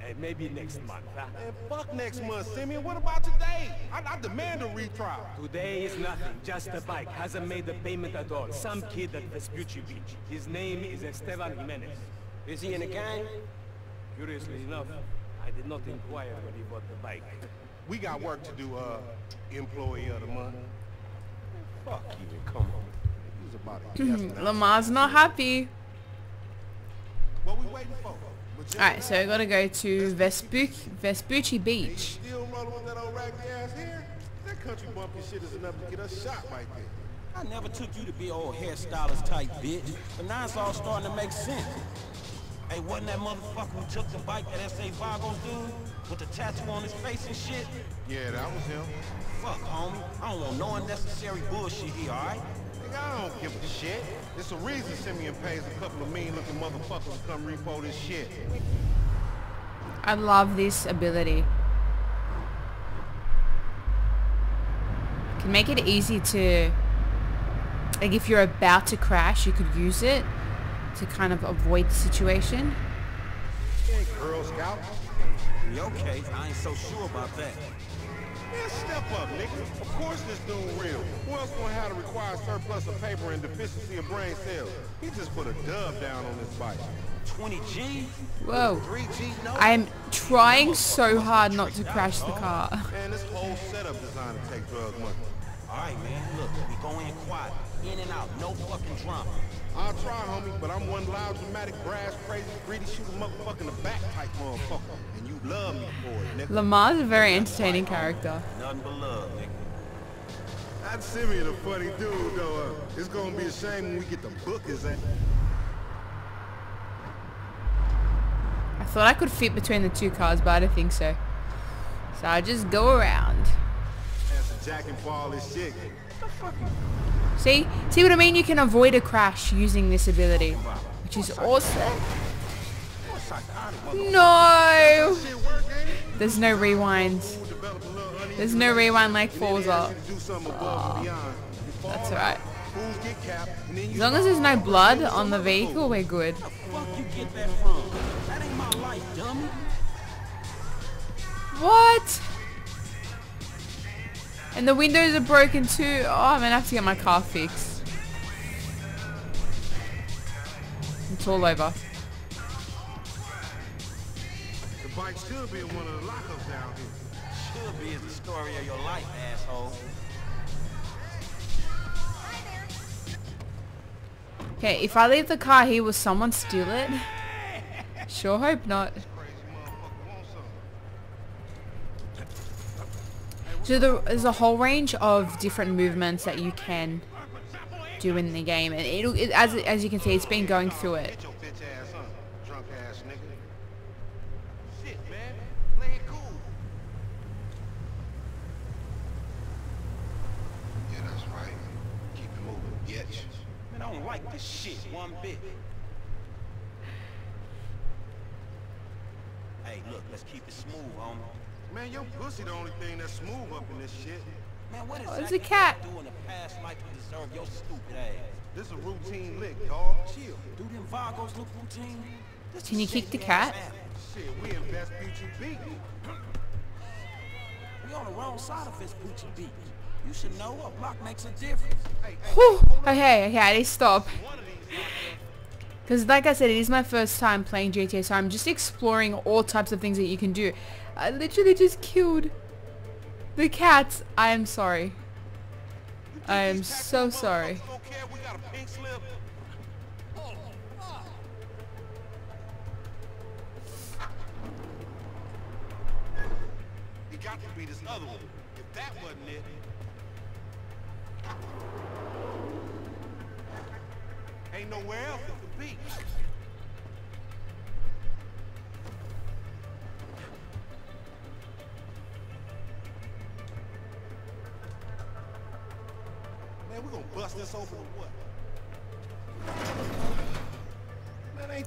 Hey, maybe next month, huh? Man, fuck next month, Simeon. What about today? I, I demand a retrial. Today is nothing, just a bike. Hasn't made the payment at all. Some kid at Vespucci Beach. His name is Esteban Jimenez. Is he in the gang? Curiously enough, I did not inquire when he bought the bike. We got work to do, uh, employee of the month. Fuck you, come on. He's about it. (clears throat) Yes. Lamar's not happy. What we waiting for? Alright, so I gotta go to Vespucci, Vespucci Beach. Still rolling with that old raggedy ass hair? That country bumpkin shit is enough to get us shot right there. I never took you to be old hairstylist type bitch, but now it's all starting to make sense. Hey, wasn't that motherfucker who took the bike that S.A. Vagos dude? With the tattoo on his face and shit? Yeah, that was him. Fuck, homie. I don't want no unnecessary bullshit here, alright? Nigga, I don't give a shit. It's a reason Simeon pays a couple of mean-looking motherfuckers to come repo this shit. I love this ability. Can make it easy to, like if you're about to crash, you could use it to kind of avoid the situation. Hey, Girl Scout. In your case, I ain't so sure about that. Man, step up, nigga. Of course this dude real. Who else gonna have to require surplus of paper and deficiency of brain cells? He just put a dub down on this bike. 20 G? Whoa. 3G? No. I'm trying so hard not to crash the car. (laughs) Man, this whole setup designed to take drug money. All right, man. Look, we go in quiet. In and out. No fucking drama. I'll try, homie, but I'm one loud, dramatic, brass, crazy, greedy, shoot a motherfucker in the back type motherfucker. And you love me for it, nigga. Lamar's a very entertaining character. Nothing but love, nigga. That Simeon a funny dude, though. Uh, it's gonna be a shame when we get the book his ass. I thought I could fit between the two cars, but I don't think so. So I just go around. That's a jacking for all this shit. See? See what I mean? You can avoid a crash using this ability. Which is awesome. No! There's no rewind. There's no rewind like Forza. Aw, that's alright. As long as there's no blood on the vehicle, we're good. Fuck And the windows are broken too. Oh, I'm gonna have to get my car fixed. It's all over. The bike should be in one of the lockups down here. Should be is the story of your life, asshole. Okay, if I leave the car here, will someone steal it? (laughs) Sure hope not. So there's a whole range of different movements that you can do in the game, and it'll, it, as as you can see, it's been going through it. Hey, look, let's keep it smooth, homie. Man, your pussy the only thing that's smooth up in this shit. Man, what is Oh, it's a cat. do in the past life to deserve your stupid ass? This a routine lick, dog. Chill. Do them Vagos look routine? This Can you kick the cat? ass habit. Shit, we invest Peachy beat. We on the wrong side of this Gucci beat. You should know a block makes a difference. Hey, hey, Whew. Okay, okay, I need stop. Because like I said, it is my first time playing GTA, so I'm just exploring all types of things that you can do. I literally just killed the cats. I am sorry. I am so sorry. Ain't nowhere else it could be.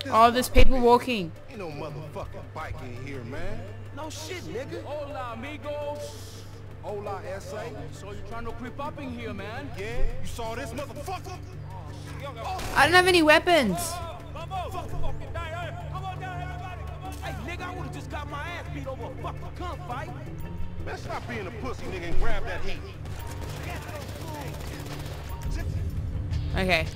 Oh, there's people walking. Ain't no motherfucking bike in here, man. No shit, nigga. Hola, amigos. Hola, S.A. So you trying to creep up in here, man? Yeah, you saw this motherfucker? I don't have any weapons. Come on, fucking down, hey, come on down, everybody, come on. Hey, nigga, I would've just got my ass beat over a fucking gunfight. Man, stop being a pussy, nigga, and grab that heat. Okay. Let's start luck, homie. Find your bitch ass some cover. Shit, on your left.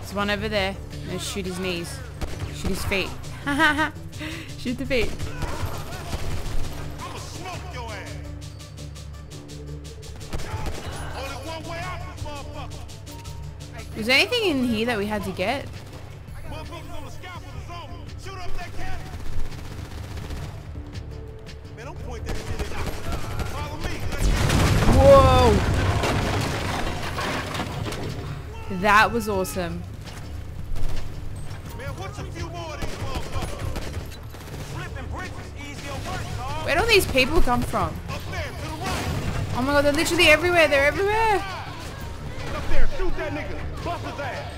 There's one over there. Let's shoot his knees. Shoot his feet. (laughs) shoot the feet. Was there anything in here that we had to get? That was awesome. Man, what's a few more of these motherfuckers? Flipping bricks is easier work. Where do these people come from? There, right. Oh my god, they're literally everywhere. They're everywhere. Up there, shoot that nigga. Bust his ass.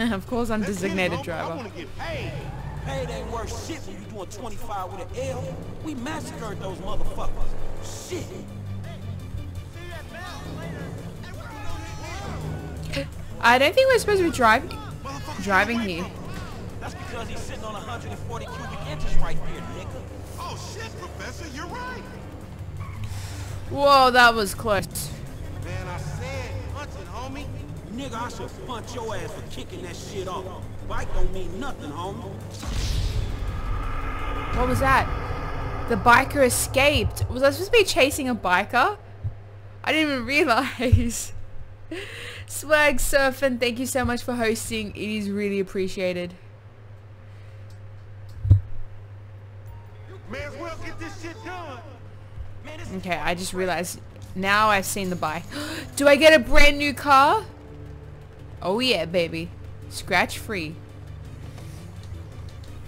(laughs) of course I'm Let's get it, designated homie. I driver. get paid. Paid ain't worth shit when you doing 25 with an L. We massacred those motherfuckers. Shit. I don't think we're supposed to be driving driving here. That's because he's sitting on 140 cubic inches right there, nigga. Oh shit, Professor, you're right. Whoa, that was close. Nigga, I should punch your ass for kicking that shit off. Bike don't mean nothing, homie. What was that? The biker escaped. Was I supposed to be chasing a biker? I didn't even realize. (laughs) Swag Surfing, thank you so much for hosting. It is really appreciated. May as well get this shit done. Okay, I just realized now I've seen the bike. (gasps) Do I get a brand new car? Oh yeah, baby. Scratch free.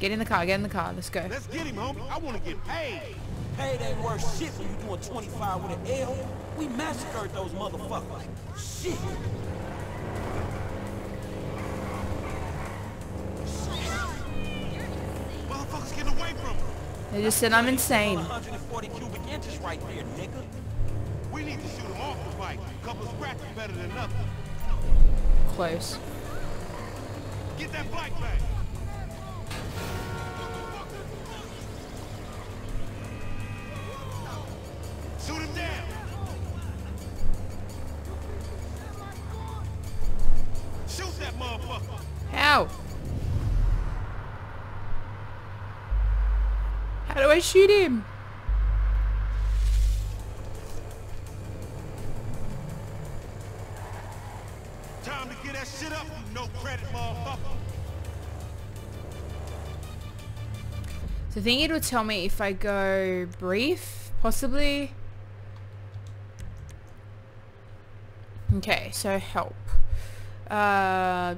Get in the car, get in the car. Let's go. Let's get him, homie. I want to get paid. Paid ain't worth shit when you doing 25 with an L. We massacred those motherfuckers. Shit. Motherfuckers getting away from him. They just said I'm insane. 140 cubic inches right there, nigga. We need to shoot him off the bike. Couple scratches better than nothing. Close. Get that bike back. Shoot him down. Shoot that motherfucker. How? How do I shoot him? I think it'll tell me if I go brief, possibly. Okay, so help. Uh,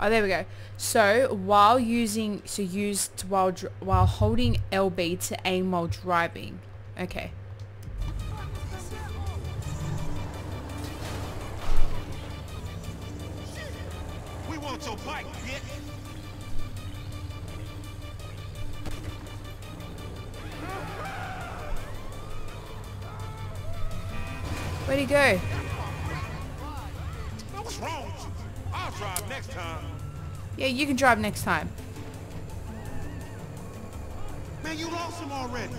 oh, there we go. So while using, so used while while holding LB to aim while driving. Okay. Your bike, bitch. Where'd he go? What's wrong with you? I'll drive next time. Yeah, you can drive next time. Man, you lost him already.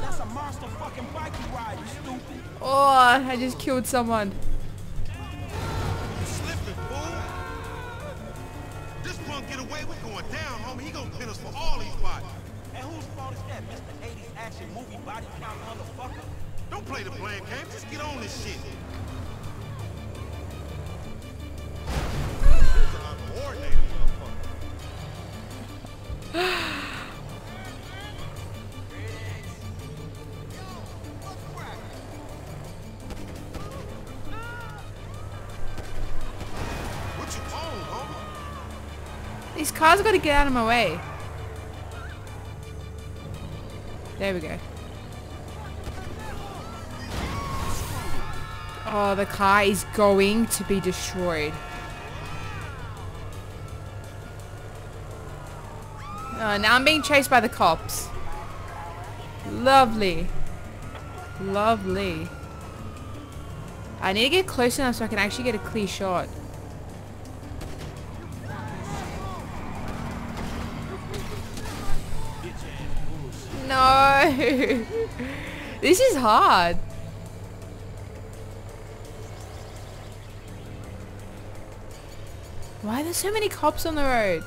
That's a monster fucking bike you ride, you stupid. Oh, I just killed someone. Punk get away, we going down, homie. He gonna pin us for all these bodies. And whose fault is that, Mr. 80s action movie body count motherfucker? Don't play the blame game. Just get on this shit. This is an uncoordinated motherfucker. (sighs) (sighs) (sighs) cars got to get out of my way. There we go. Oh, the car is going to be destroyed. Oh, now I'm being chased by the cops. Lovely. Lovely. I need to get close enough so I can actually get a clear shot. No. (laughs) this is hard. Why are there so many cops on the road?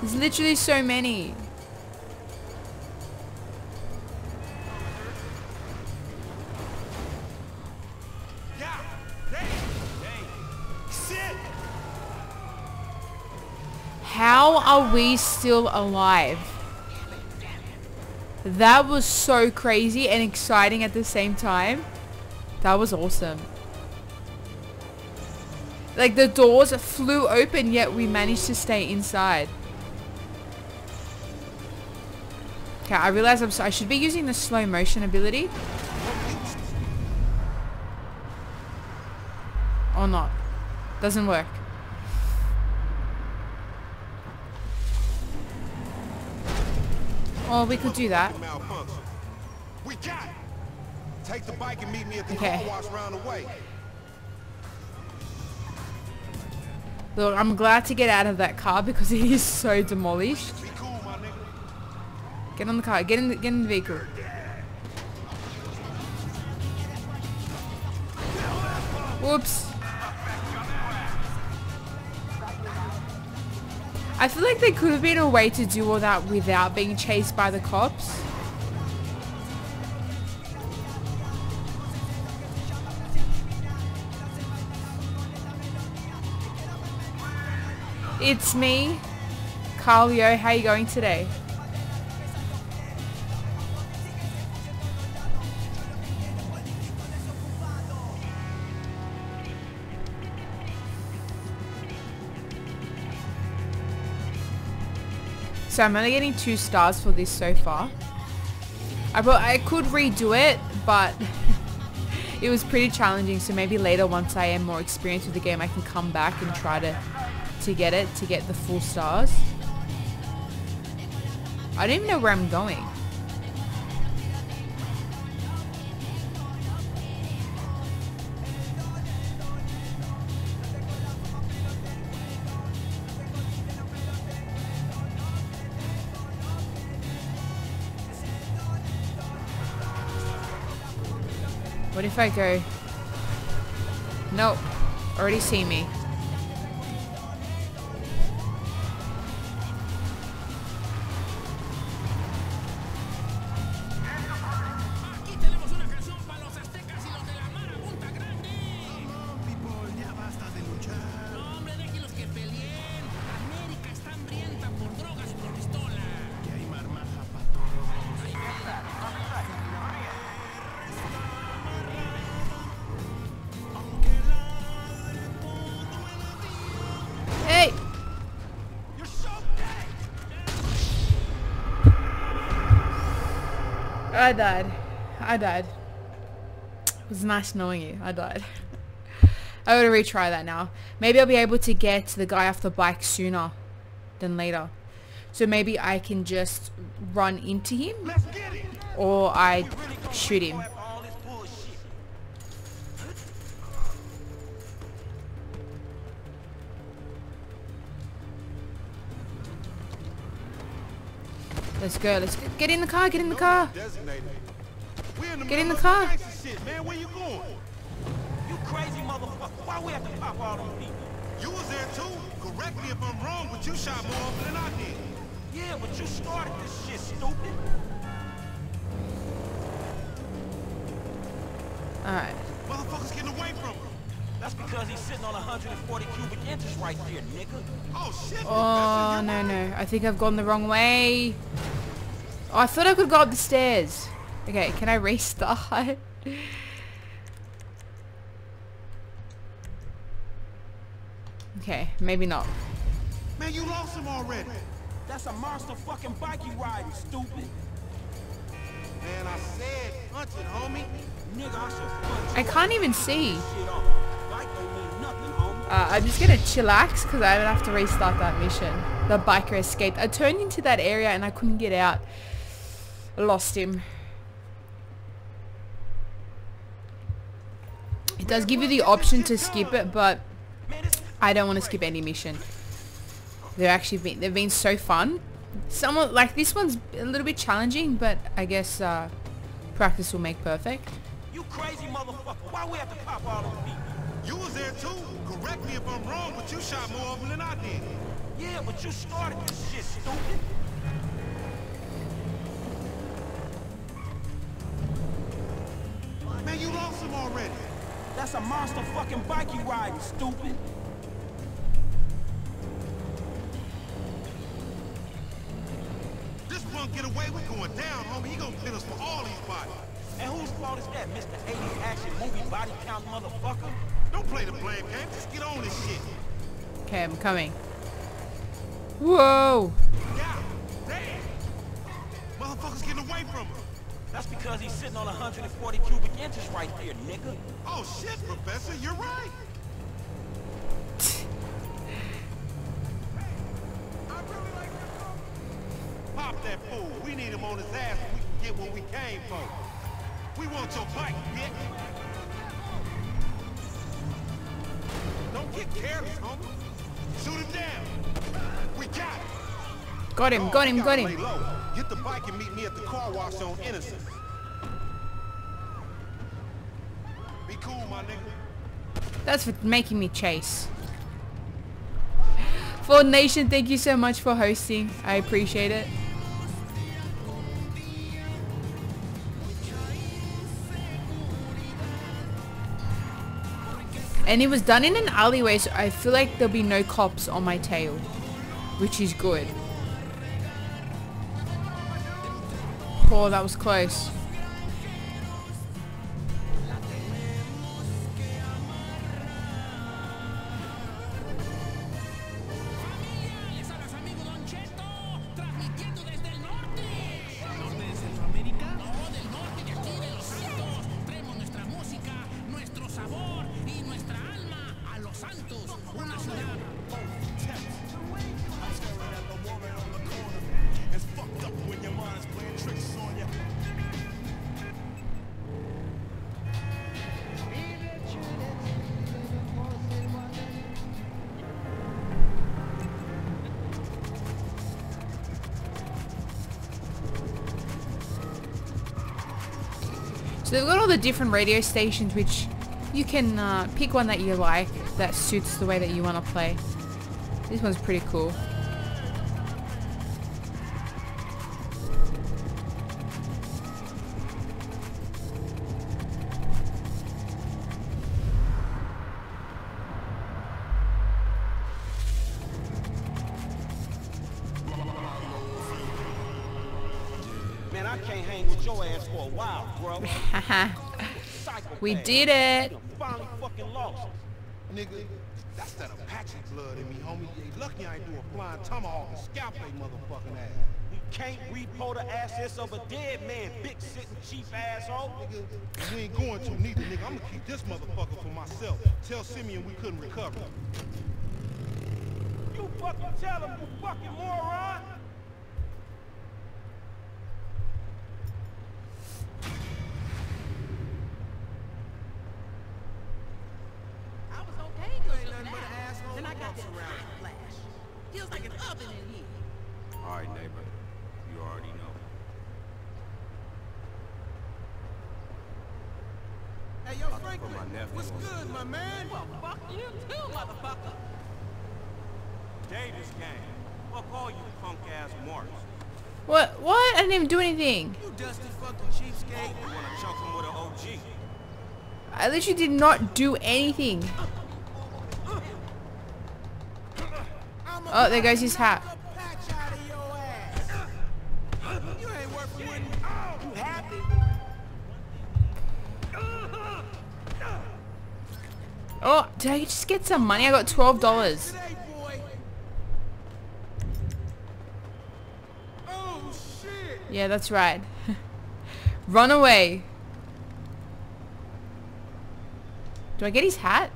There's literally so many. How are we still alive? That was so crazy and exciting at the same time. That was awesome. Like the doors flew open yet we managed to stay inside. Okay, I realize I'm so I should be using the slow motion ability. Or not. Doesn't work. Oh, we could do that. We got it. Take the bike and meet me at the Okay. car wash round the way. Look, I'm glad to get out of that car because it is so demolished. Get on the car. Get in the, get in the vehicle. Whoops. I feel like there could have been a way to do all that without being chased by the cops. It's me, Carlio. How are you going today? So I'm only getting two stars for this so far. I, I could redo it, but (laughs) it was pretty challenging. So maybe later, once I am more experienced with the game, I can come back and try to to get it to get the full stars. I don't even know where I'm going. If I go? Nope. Already see me. I died. I died. It was nice knowing you. I died. I gotta retry that now. Maybe I'll be able to get the guy off the bike sooner than later. So maybe I can just run into him or I shoot him. Let's go. Let's go. get in the car. Get in the car. In the Get in the car. shit, man. Where you going? You crazy motherfucker. Why we have to pop all them people? You was there too. Correct me if I'm wrong, but you shot more often than I did. Yeah, but you started this shit, stupid. Alright. Motherfuckers getting away from him. That's because he's sitting on 140 cubic inches right there, nigga. Oh shit. Oh, no, no. I think I've gone the wrong way. Oh, I thought I could go up the stairs. Okay, can I restart? (laughs) okay, maybe not. Man, you lost him already. That's a monster fucking bike you riding, stupid. Man, I said punch it, homie. Nigga, I should punch I can't even see. shit off. Bike don't mean nothing, homie. Uh, I'm just gonna chillax because I don't have to restart that mission. The biker escaped. I turned into that area and I couldn't get out. Lost him. It does give you the option to skip it, but I don't want to skip any mission. They're actually been they've been so fun. Somewhat like this one's a little bit challenging, but I guess uh, practice will make perfect. You crazy motherfucker. Why we have to pop all them people? You was there too. Correct me if I'm wrong, but you shot more of them than I did. Yeah, but you started this shit, stupid. Man, you lost him already. That's a monster fucking bike you riding, stupid. This punk get away, we going down, homie. He gonna pin us for all these bodies. And whose fault is that, Mr. 80s action movie body count motherfucker? Don't play the blame game. Just get on this shit. Okay, I'm coming. Whoa! Yeah, damn. Motherfuckers getting away from him. That's because he's sitting on 140 cubic inches right there, nigga. Oh shit, Professor, you're right. Pop that fool. We need him on his ass so we can get what we came for. We want your bike, bitch. Don't get careless, homie. Shoot him down. We got it. Got him, got him, oh, got Lay him. Get the bike and meet me at the car wash on Innocence. Be cool, my nigga. That's for making me chase. Ford Nation, thank you so much for hosting. I appreciate it. And it was done in an alleyway, so I feel like there'll be no cops on my tail. Which is good. Oh, that was close. Different radio stations which you can uh, pick one that you like that suits the way that you want to play. This one's pretty cool. We did it. You finally fucking lost. Nigga, that's that Apache blood in me, homie. Lucky I ain't do a flying tomahawk and scalp they motherfucking ass. You can't repo the assets of a dead man, big sitting chief asshole. Nigga, we ain't going to neither, nigga. I'm gonna keep this motherfucker for myself. Tell Simeon we couldn't recover. You fucking tell him, you fucking moron. I was okay doing nothing but an asshole. Then I flash. Feels like an oven in here. All right, neighbor. You already know. Hey, yo, For Franklin, my nephew what's good, my man? Well, fuck you too, motherfucker. Davis gang. Fuck all you punk ass marks. What? What? I didn't even do anything. You dusty fucking cheapskate. You wanna chunk him with an OG? I literally did not do anything. Oh, there goes his hat. Oh, did I just get some money? I got twelve dollars. Yeah, that's right. (laughs) Run away. Do I get his hat?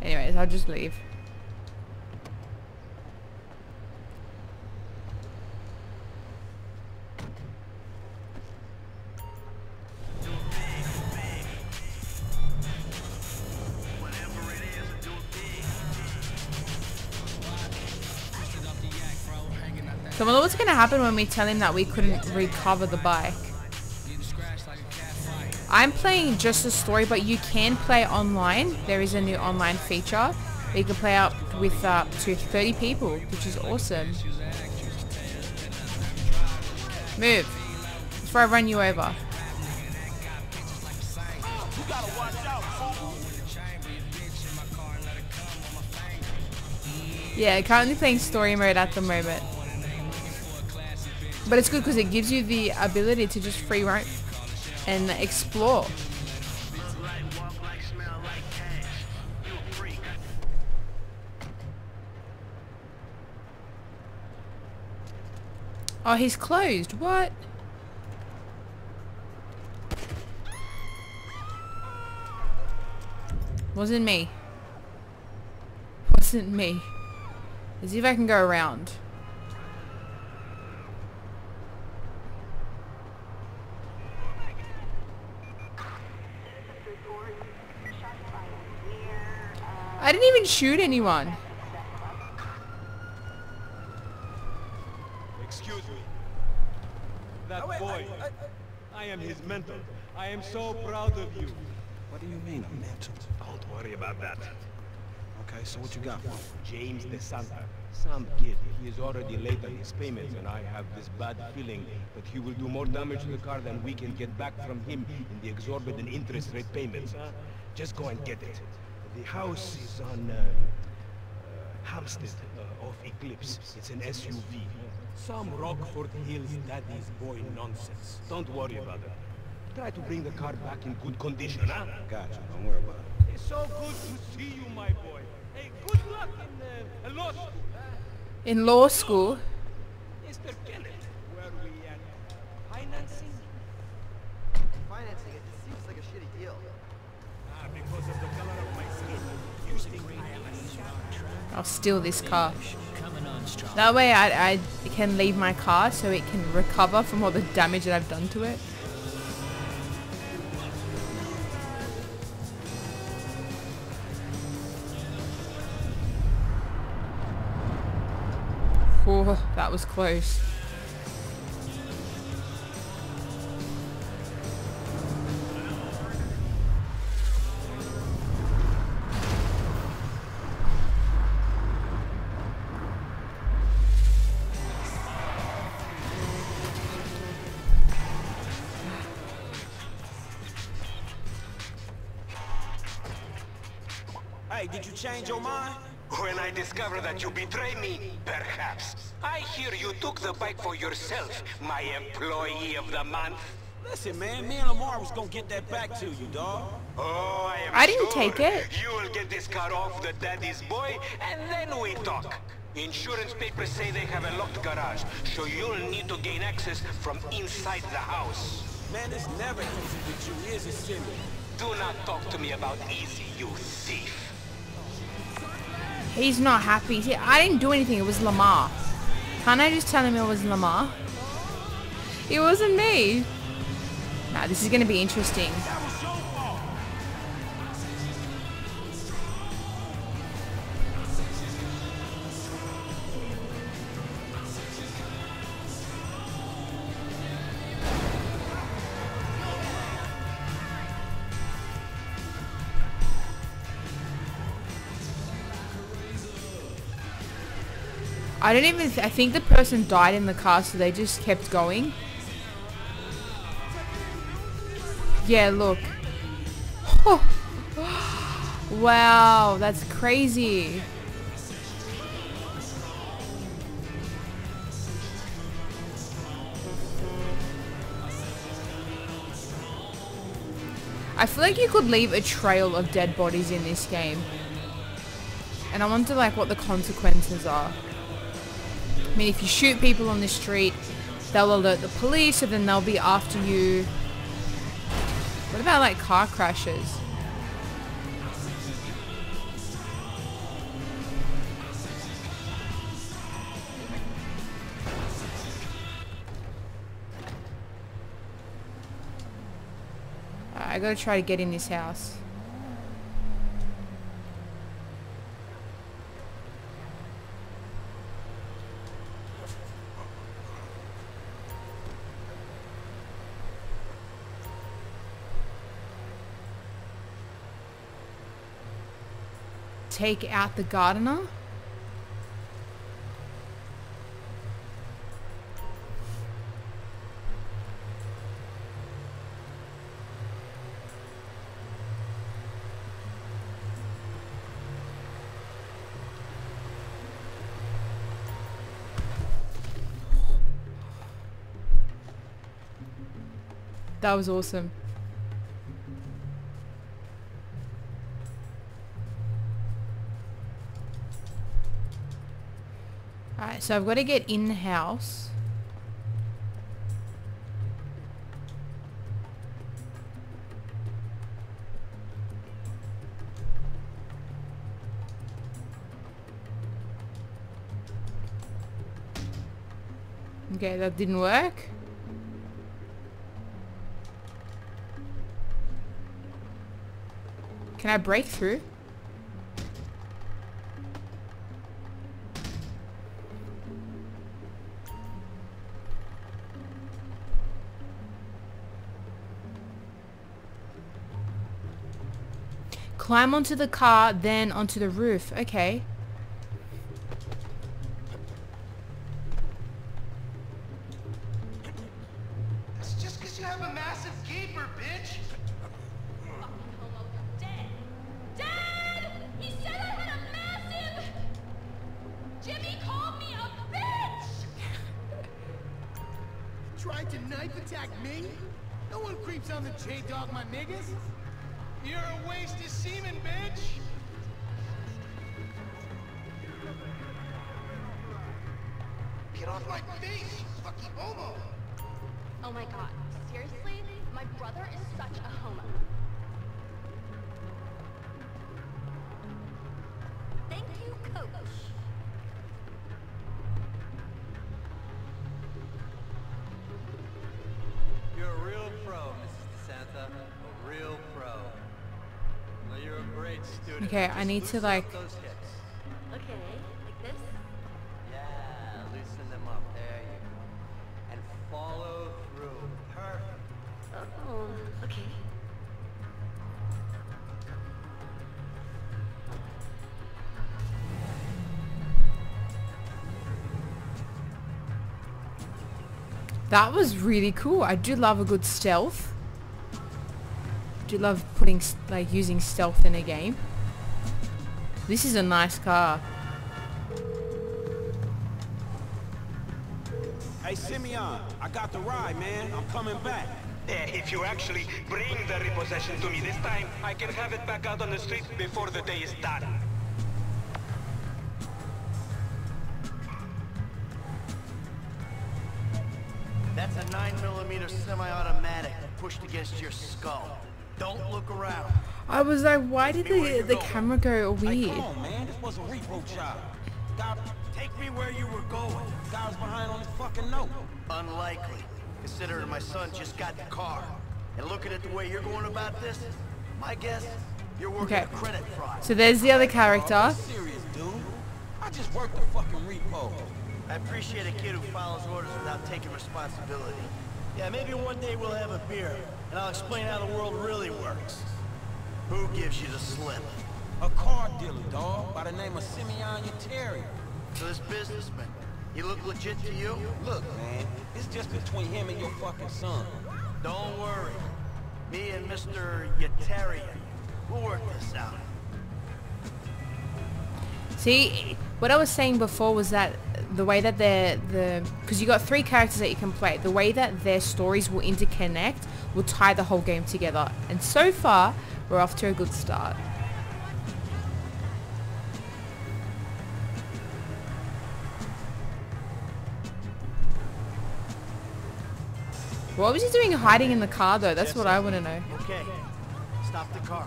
Anyways, I'll just leave. So well, what's gonna happen when we tell him that we couldn't recover the bike? I'm playing just a story, but you can play online. There is a new online feature. You can play up with up to 30 people, which is awesome. Move. Before I run you over. Yeah, currently playing story mode at the moment. But it's good because it gives you the ability to just free roam and explore. Oh, he's closed. What? Wasn't me. Wasn't me. Let's see if I can go around. I didn't even shoot anyone. Excuse me. That oh, boy. I, am his mentor. I am so proud of you. What do you mean, I'm mentioned? Don't worry about that. Okay, so what you got for? James De Santa. Some kid. He is already late on his payments, and I have this bad feeling that he will do more damage to the car than we can get back from him in the exorbitant interest rate payments. Just go and get it. The house is on uh, uh, Hampstead uh, off Eclipse. It's an SUV. Some Rockford Hills daddy's boy nonsense. Don't worry about it. Try to bring the car back in good condition, huh? Gotcha, don't worry about it. It's so good to see you, my boy. Hey, good luck in uh, law school. In law school? I'll steal this car. That way I, I can leave my car so it can recover from all the damage that I've done to it. Oh, that was close. Did you change your mind? When I discover that you betray me, perhaps. I hear you took the bike for yourself, my employee of the month. Listen, man, me and Lamar was gonna get that back to you, dog. Oh, I am I didn't sure take it. You will get this car off the daddy's boy, and then we talk. Insurance papers say they have a locked garage, so you'll need to gain access from inside the house. Man, it's never easy with you, is it, Simmy? Do not talk to me about easy, you thief. He's not happy. See, I didn't do anything. It was Lamar. Can't I just tell him it was Lamar? It wasn't me. Nah, this is going to be interesting. I don't even, I think the person died in the car so they just kept going. Yeah, look. (gasps) wow, that's crazy. I feel like you could leave a trail of dead bodies in this game. And I wonder like what the consequences are. I mean, if you shoot people on the street, they'll alert the police and then they'll be after you. What about like car crashes? I gotta try to get in this house. take out the gardener. That was awesome. So I've got to get in the house. Okay, that didn't work. Can I break through? Climb onto the car, then onto the roof. Okay. That's just because you have a massive gaper, bitch. Dad! He said I had a massive... Jimmy called me a bitch! Tried to knife attack me? No one creeps on the J-Dog, my niggas. You're a waste of semen, bitch. Get off my face, you fucking homo. Oh my god, seriously? My brother is such a Okay, I need to like... Okay, like this? Yeah, loosen them up. There you go. And follow through. Perfect. Oh, okay. That was really cool. I do love a good stealth. Do love putting like using stealth in a game. This is a nice car. Hey, Simeon, I got the ride, man. I'm coming back. Eh, if you actually bring the repossession to me this time, I can have it back out on the street before the day is done. That's a 9mm semi-automatic pushed against your skull. Don't look around. I was like, why did the the camera go weird? Come on, man. This was a repo job. Guy, Take me where you were going. guy was behind on his fucking note. Unlikely, considering my son just got the car. And looking at the way you're going about this, my guess, you're working Okay. a credit fraud. So there's the other character. Serious, dude. I just worked the fucking repo. I appreciate a kid who follows orders without taking responsibility. Yeah, maybe one day we'll have a beer, and I'll explain how the world really works. Who gives you the slip? A car dealer, dog, by the name of Simeon Yetarian. So this businessman, he look legit to you? Look, man, it's just between him and your fucking son. Don't worry. Me and Mr. Yetarian, we'll work this out. See, what I was saying before was that the way that they're the because you got three characters that you can play. The way that their stories will interconnect will tie the whole game together. And so far, we're off to a good start. What was he doing hiding in the car though? That's what I want to know. Okay, stop the car.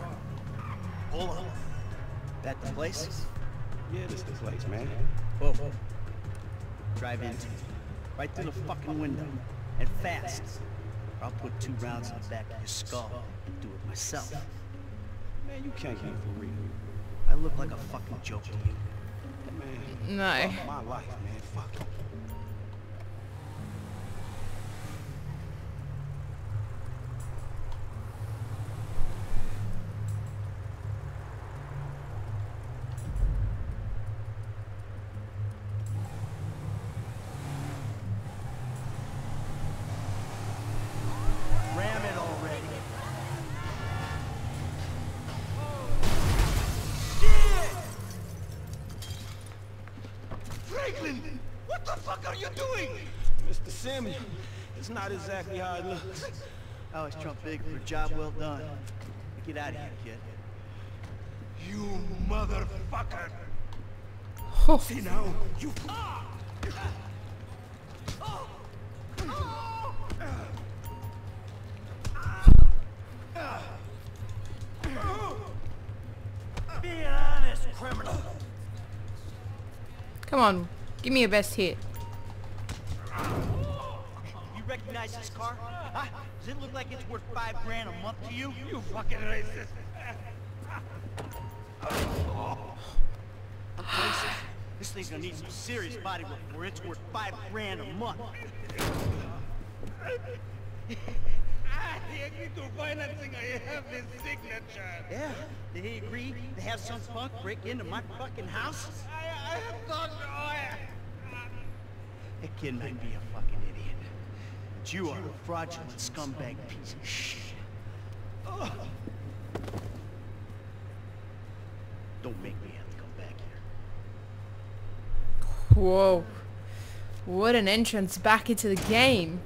Hold on. That the place? Yeah, this the place, man. Whoa. whoa. Drive in. Right through the fucking window. And fast. I'll put two rounds in the back of your skull and do it myself. Man, you can't be for real. I look like a fucking joke to you. Man, No. fuck my life, man. Fuck it. Ram it already. Franklin! What the fuck are you doing? Mr. Simeon, it's not exactly how it looks. I always trump big for a job well done. Get out of here, kid. You motherfucker! See now, you... Be honest criminal. Come on, give me your best hit. You recognize this car? Huh? Does it look like it's worth five grand a month to you? You fucking racist! This thing's gonna need some serious body work before it's worth five grand a month. I agree to financing. I have his signature. Yeah, did he agree to have some punk break into my fucking house? I, I have done I... That kid might be a fucking idiot. But you are a fraudulent scumbag piece of shit. Don't make me have to come back here. Whoa. What an entrance back into the game.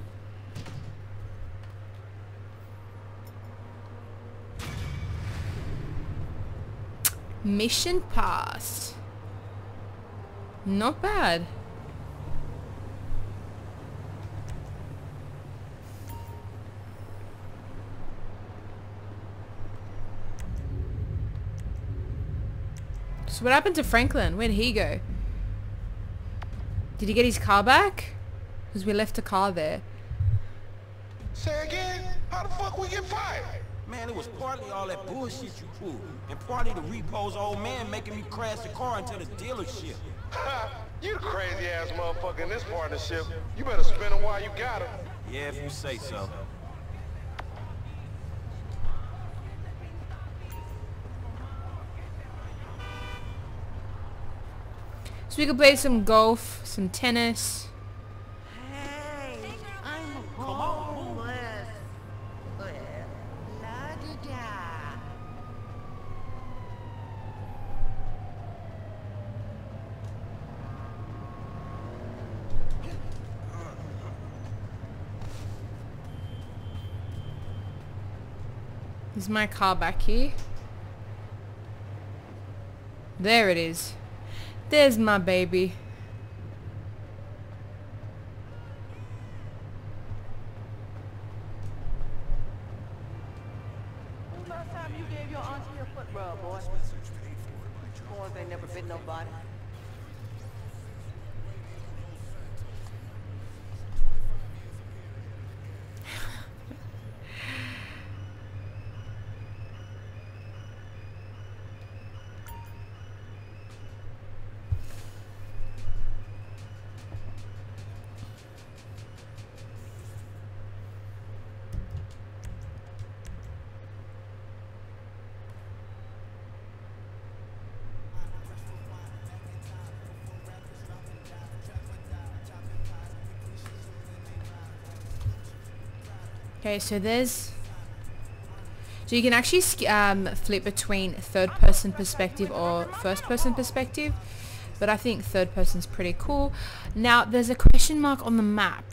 Mission passed. Not bad. So what happened to Franklin? Where'd he go? Did he get his car back? Because we left a car there. Say again? How the fuck we get fired? Man, it was partly all that bullshit you pulled, and partly the repo's old man making me crash the car into the dealership. you the crazy ass motherfucker in this partnership. You better spend him while you got him. Yeah, if you say so. So we could play some golf, some tennis. Hey, I'm homeless. Well, la-da-da. Is my car back here? There it is. There's my baby. Okay, so there's... So you can actually um, flip between third person perspective or first person perspective. But I think third person's pretty cool. Now, there's a question mark on the map.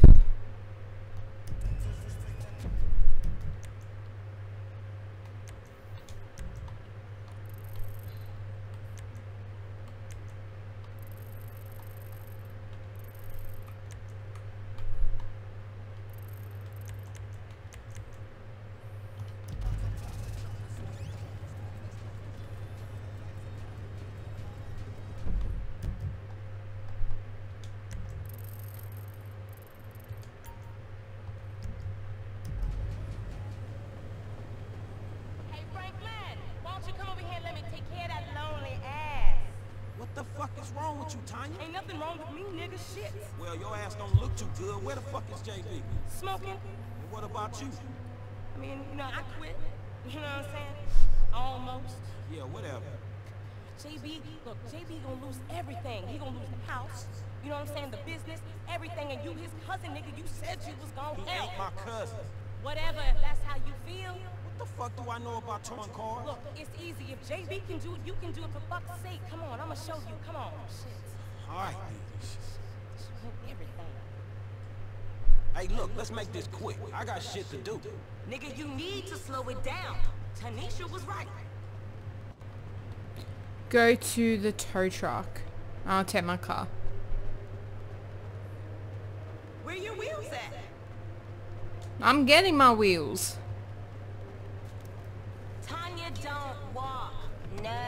Hey, Franklin, why don't you come over here and let me take care of that lonely ass? What the fuck is wrong with you, Tanya? Ain't nothing wrong with me, nigga. Shit. Well, your ass don't look too good. Where the fuck is JB? Smoking. And what about you? I mean, you know, I quit. (laughs) You know what I'm saying? Almost. Yeah, whatever. JB, look, JB gonna lose everything. He gonna lose the house. You know what I'm saying? The business, everything. And you, his cousin, nigga, you said you was gonna He help. ain't my cousin. Whatever, if that's how you feel. What the fuck do I know about towing cars? Look, it's easy. If JB can do it, you can do it for fuck's sake. Come on, I'ma show you. Come on. Shit. All right. Everything. Hey, look, let's make this quick. I got shit to do. Nigga, you need to slow it down. Tanisha was right. Go to the tow truck. I'll take my car. Where your wheels at? I'm getting my wheels. Tanya, don't walk. No.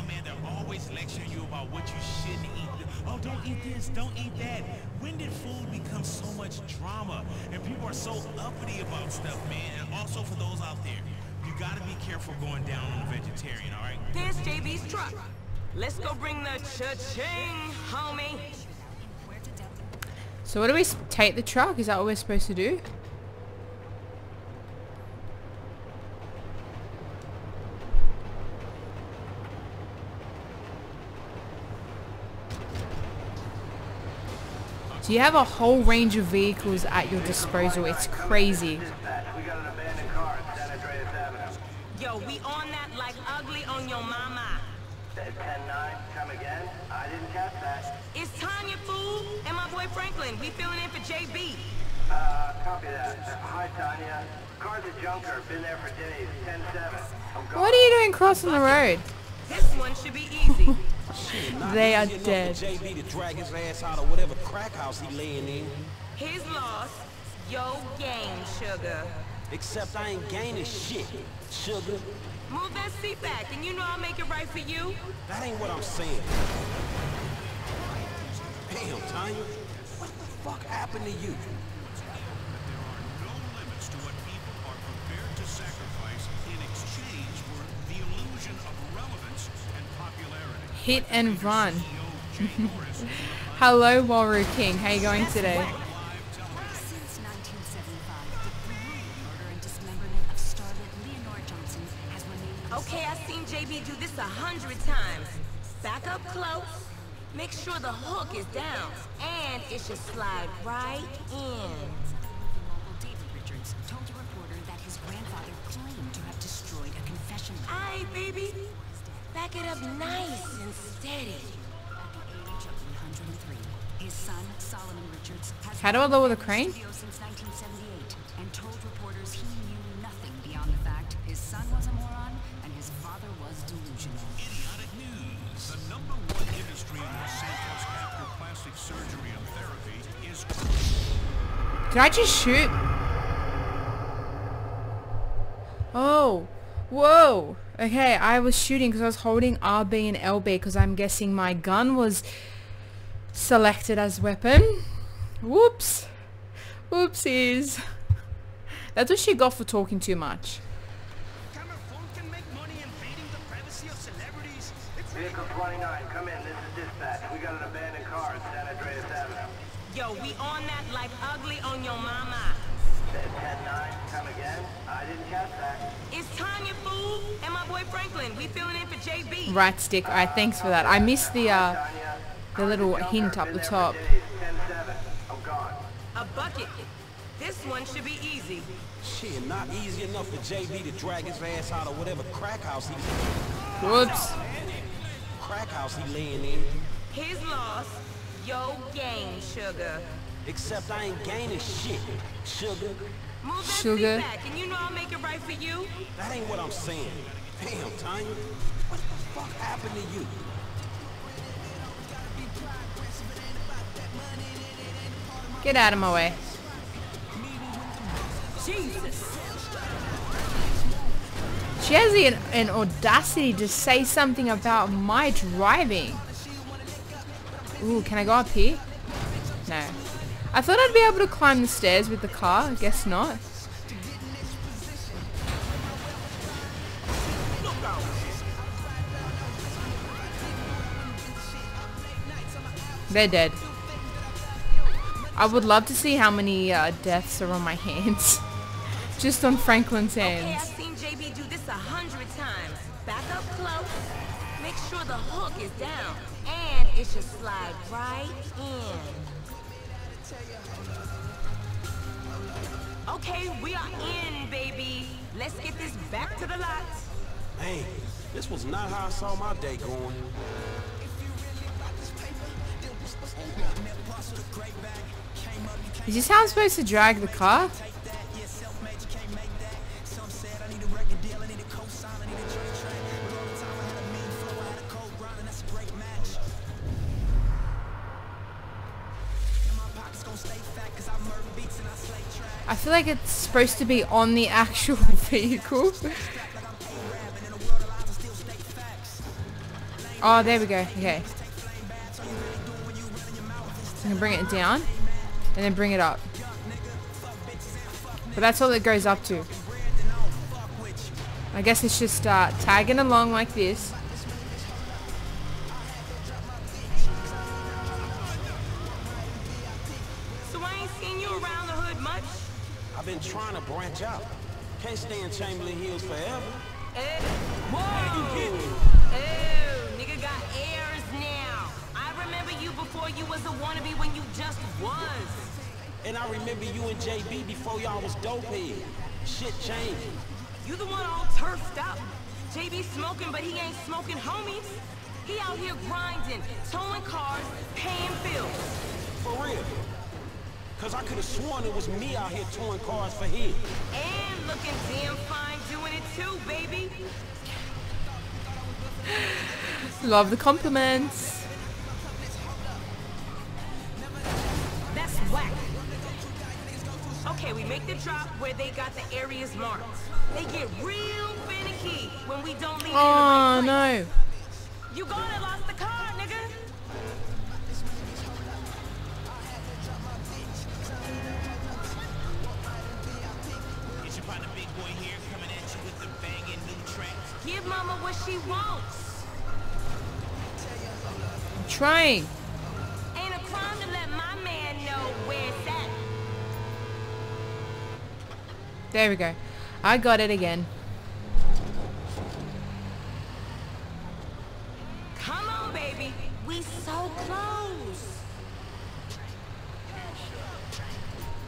man, they're always lecturing you about what you shouldn't eat. Oh, don't eat this, don't eat that. When did food become so much drama? And people are so uppity about stuff, man. And also for those out there, you gotta be careful going down on a vegetarian, all right? There's JB's truck. Let's go bring the cha-ching, homie. So what do we s- take the truck? Is that what we're supposed to do? So you have a whole range of vehicles at your disposal. It's crazy. Yo, we on that like ugly on your mama. Said 10-9, come again? I didn't catch that. It's Tanya, fool, and my boy Franklin. We filling in for JB. Uh, copy that. Hi, Tanya. Car's a junker. Been there for days. 10-7. What are you doing crossing the road? This one should be easy. (laughs) They are dead. for JB to drag his ass out of whatever crack house he laying in. His loss, yo game, sugar. Except I ain't gaining shit, sugar. Move that seat back, and you know I'll make it right for you. That ain't what I'm saying. Damn, Tanya. What the fuck happened to you? Hit and run. (laughs) Hello, Waru King. How you going today? Since 1975, the brutal murder and dismemberment of starlet Leonora Johnson has remained Okay, I've seen JB do this a hundred times. Back up close. Make sure the hook is down. And it should slide right in. David Richards told a reporter that his grandfather claimed to have destroyed a confession. Aye, baby. Back it up nice and steady. Age of 103. His son, Solomon Richards, has How do I lower the crane? studio since 1978 and told reporters he knew nothing beyond the fact his son was a moron and his father was delusional. Idiotic news. The number one industry in Los Santos after plastic surgery and therapy is Did I just shoot? Oh, whoa. Okay, I was shooting because I was holding RB and LB because I'm guessing my gun was selected as weapon. Whoops. Whoopsies. That's what she got for talking too much. Vehicle 29, come in. This is dispatch. We got an abandoned car at San Andreas Avenue. Yo, we on that like ugly on your mama. Said 10-9, come again? I didn't catch that. It's Tanya, fool, and my boy Franklin. We filling in for JB. Right stick. Alright, thanks for that. I missed the uh the little hint up the top. 10-7. A bucket. This one should be easy. Shit, not easy enough for JB to drag his ass out of whatever crack house he Whoops. crack house he laying in. His loss, yo game, sugar. Except I ain't gaining shit, sugar. Move that Sugar. back, and you know I'll make it right for you. That ain't what I'm saying. Damn, Tanya. What the fuck happened to you? Get out of my way. Jesus. She has the, an audacity to say something about my driving. Ooh, can I go up here? No. I thought I'd be able to climb the stairs with the car. I guess not. They're dead. I would love to see how many uh, deaths are on my (laughs) hands. Just on Franklin's Okay, I've hands. seen JB do this a hundred times. Back up close. Make sure the hook is down. And it should slide right in. Okay, we are in, baby. Let's get this back to the lot. Man, this was not how I saw my day going. Is this how I'm supposed to drag the car? I feel like it's supposed to be on the actual (laughs) vehicle. oh, there we go. Okay. I'm gonna bring it down and then bring it up. But that's all it goes up to. I guess it's just uh, tagging along like this. So I ain't seen you around the hood much? I've been trying to branch out. Can't stay in Chamberlain Hills forever. Eh, whoa! Oh, before you was a wannabe when you just was. And I remember you and JB before y'all was dopehead. Shit changed. You the one all turfed up. JB smoking, but he ain't smoking homies. He out here grinding, towing cars, paying bills. For real. Cause I could have sworn it was me out here towing cars for him. And looking damn fine doing it too, baby. Love the compliments. Whack. Okay, we make the drop where they got the areas marked. They get real finicky when we don't leave Oh in the right no. place. You gonna lost the car, nigga. It's your partner Big Boy here coming at you with the banging new tracks. Give mama what she wants. I'm trying. There we go. I got it again. Come on, baby. We so close.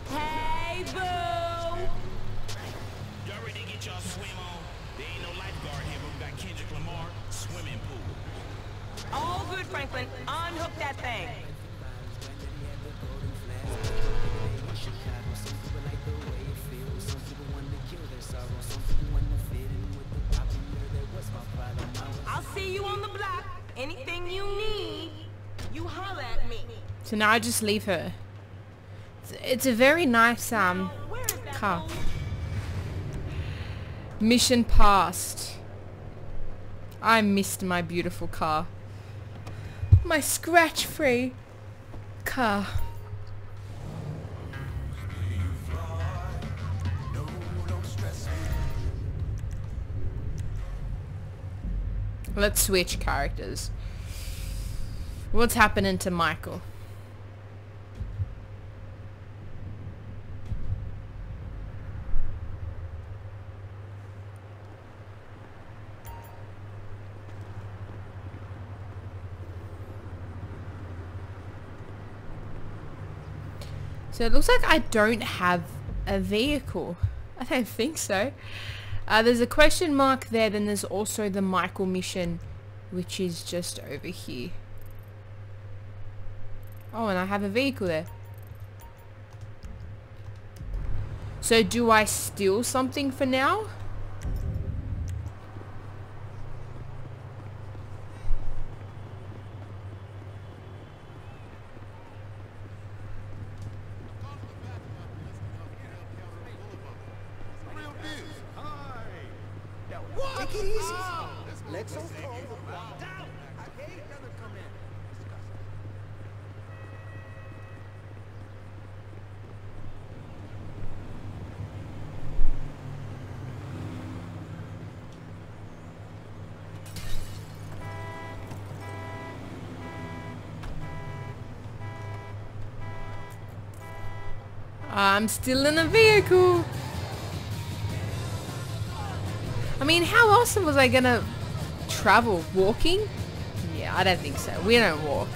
Hey, boo. Y'all ready to get y'all swim on? There ain't no lifeguard here, but we got Kendrick Lamar, swimming pool. All good, Franklin. Unhook that thing. So now I just leave her. It's, it's a very nice um car. Mission passed. I missed my beautiful car. My scratch-free car. Let's switch characters. What's happening to Michael? So it looks like I don't have a vehicle. I don't think so. Uh, there's a question mark there, then there's also the Michael mission, which is just over here. Oh, and I have a vehicle there. So do I steal something for now? Jesus. Let's. I'm still in a vehicle. I mean, how awesome was I gonna travel? Walking? Yeah, I don't think so. We don't walk.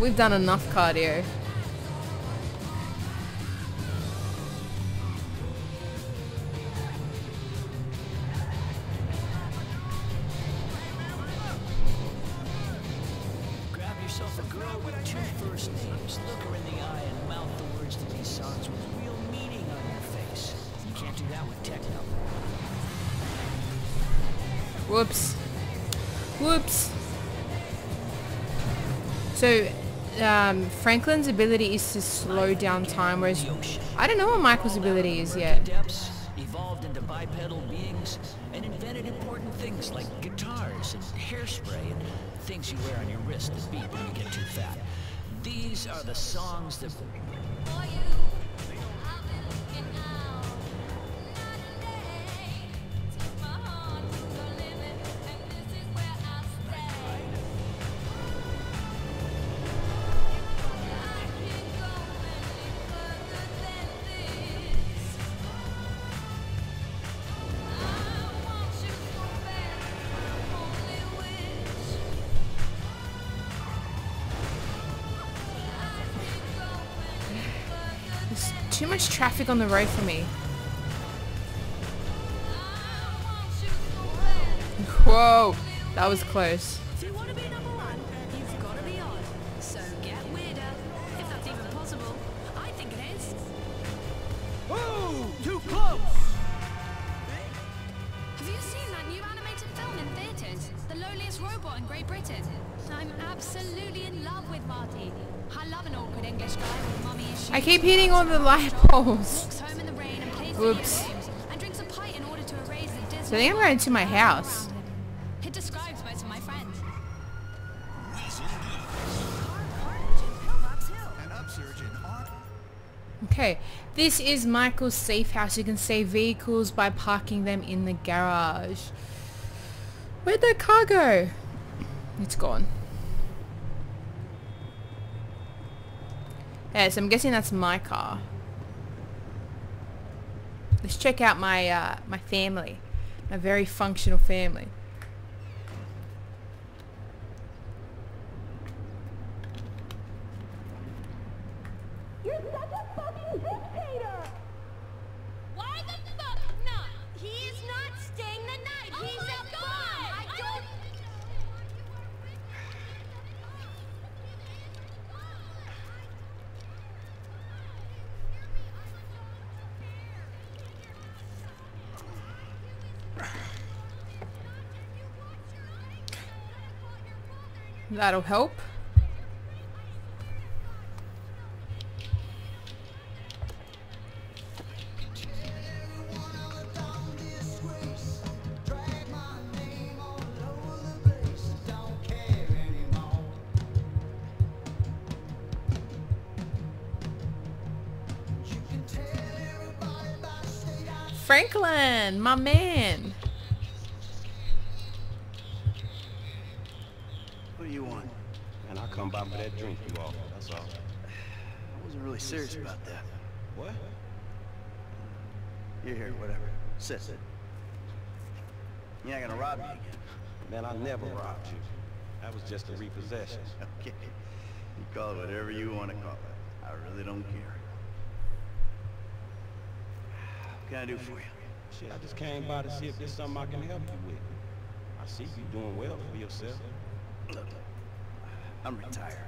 We've done enough cardio. Whoops. Whoops. So, um, Franklin's ability is to slow down time, whereas I don't know what Michael's ability is yet. Depths evolved into bipedal beings and invented important things like guitars and hairspray and things you wear on your wrist beep when you get too fat. These are the songs that Marty. I think it is. Woo! Too close. Have you seen that was close. film in theaters? The loneliest robot in Great Britain. I'm absolutely in love with Martini. I love an awkward English guy with mummy. I keep hitting all the light poles. Dismal So I think I'm going to my house. It describes most of my friends. An upsurge in art. Okay, this is Michael's safe house. You can save vehicles by parking them in the garage. Where'd that car go? It's gone. Yeah, so I'm guessing that's my car. Let's check out my uh, my family, my very functional family. You're such a fucking dictator! Why the fuck not? He is not staying the night. He's a bum. I don't. That'll help. Franklin, my man. What do you want? And I come by for that drink you offered, that's all. I wasn't really serious about that. What? You're here, whatever. Sit. You're not gonna rob me again. Man, I never robbed you. That was just a repossession. (laughs) Okay. You call it whatever you want to call it. I really don't care. What can I do for you? Shit, I just came by to see if there's something I can help you with. I see you doing well for yourself. Look, I'm retired.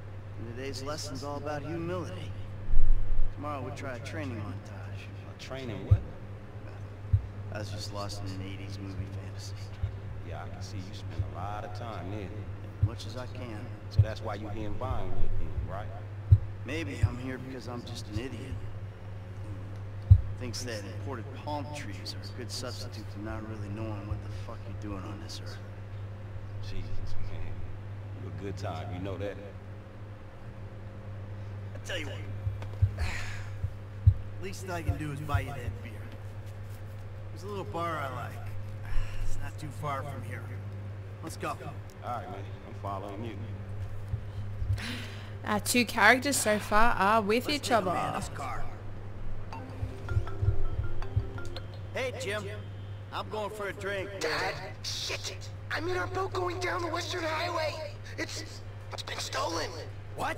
today's lesson's all about humility. Tomorrow we'll try a training montage. A training what? I was just lost in an 80s movie fantasy. Yeah, I can see you spend a lot of time there. As much as I can. So that's why you're here in Vinewood, then, right? Maybe I'm here because I'm just an idiot. Thinks that imported palm trees are a good substitute for not really knowing what the fuck you're doing on this earth. Jesus, man. You're a good time, you know that? I tell you what. (sighs) Least I can do is buy you that beer. There's a little bar I like. It's not too far from here. Let's go. Alright, man. I'm following you. (sighs) Our two characters so far are with Let's each other. man, car. Hey, Jim. I'm going for a drink. Dad, shit! I'm in our boat going down the Western Highway. It's... it's been stolen. What?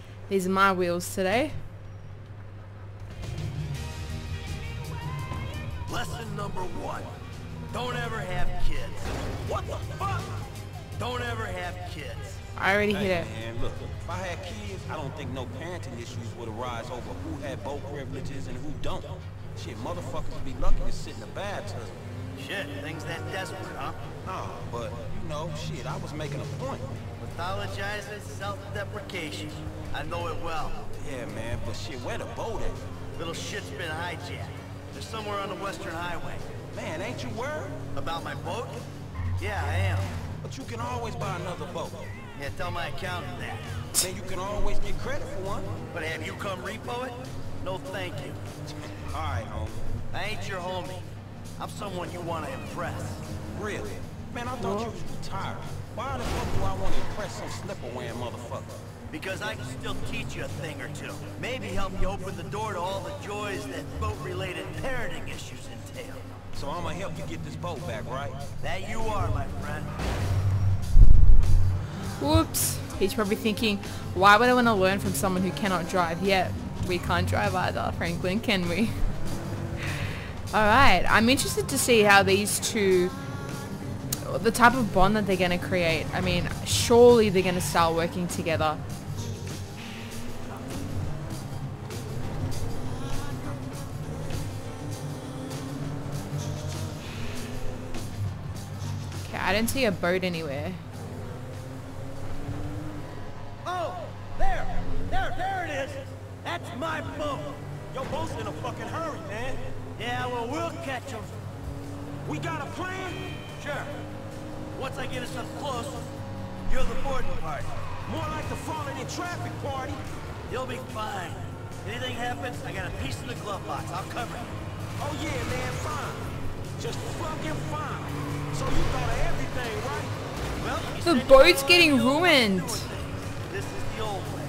these are my wheels today. Lesson number one. Don't ever have kids. What the fuck? Don't ever have kids. I already hit it. Man, look, if I had kids, I don't think no parenting issues would arise over who had boat privileges and who don't. Shit, motherfuckers would be lucky to sit in a bathtub. Shit, things that desperate, huh? No, but, you know, shit, I was making a point. Pathologizing self-deprecation. I know it well. Yeah, man, but shit, where the boat at? Little shit's been hijacked. They're somewhere on the Western Highway. Man, ain't you worried? About my boat? Yeah, I am. But you can always buy another boat. Yeah, tell my accountant that. Then you can always get credit for one. But have you come repo it? No thank you. (laughs) All right, homie. I ain't your homie. I'm someone you want to impress. Really? Man, I thought you was retired. Why the fuck do I want to impress some slipper-wearing motherfucker? Because I can still teach you a thing or two. Maybe help you open the door to all the joys that boat-related parenting issues entail. So I'm gonna help you get this boat back, right? That you are, my friend. Whoops. He's probably thinking, why would I want to learn from someone who cannot drive? Yet, we can't drive either, Franklin, can we? (laughs) Alright, I'm interested to see how these two, the type of bond that they're going to create. I mean, surely they're going to start working together. I didn't see a boat anywhere. Oh, there! There, there it is! That's my boat! Your boat's in a fucking hurry, man. Yeah, well, we'll catch them. We got a plan? Sure. Once I get us up close, you're the boarding party. More like the falling in traffic party. You'll be fine. Anything happens, I got a piece in the glove box. I'll cover it. Oh yeah, man, fine. Just fucking fine. So you thought everything, right? Well, The boat's getting ruined. This is the old way.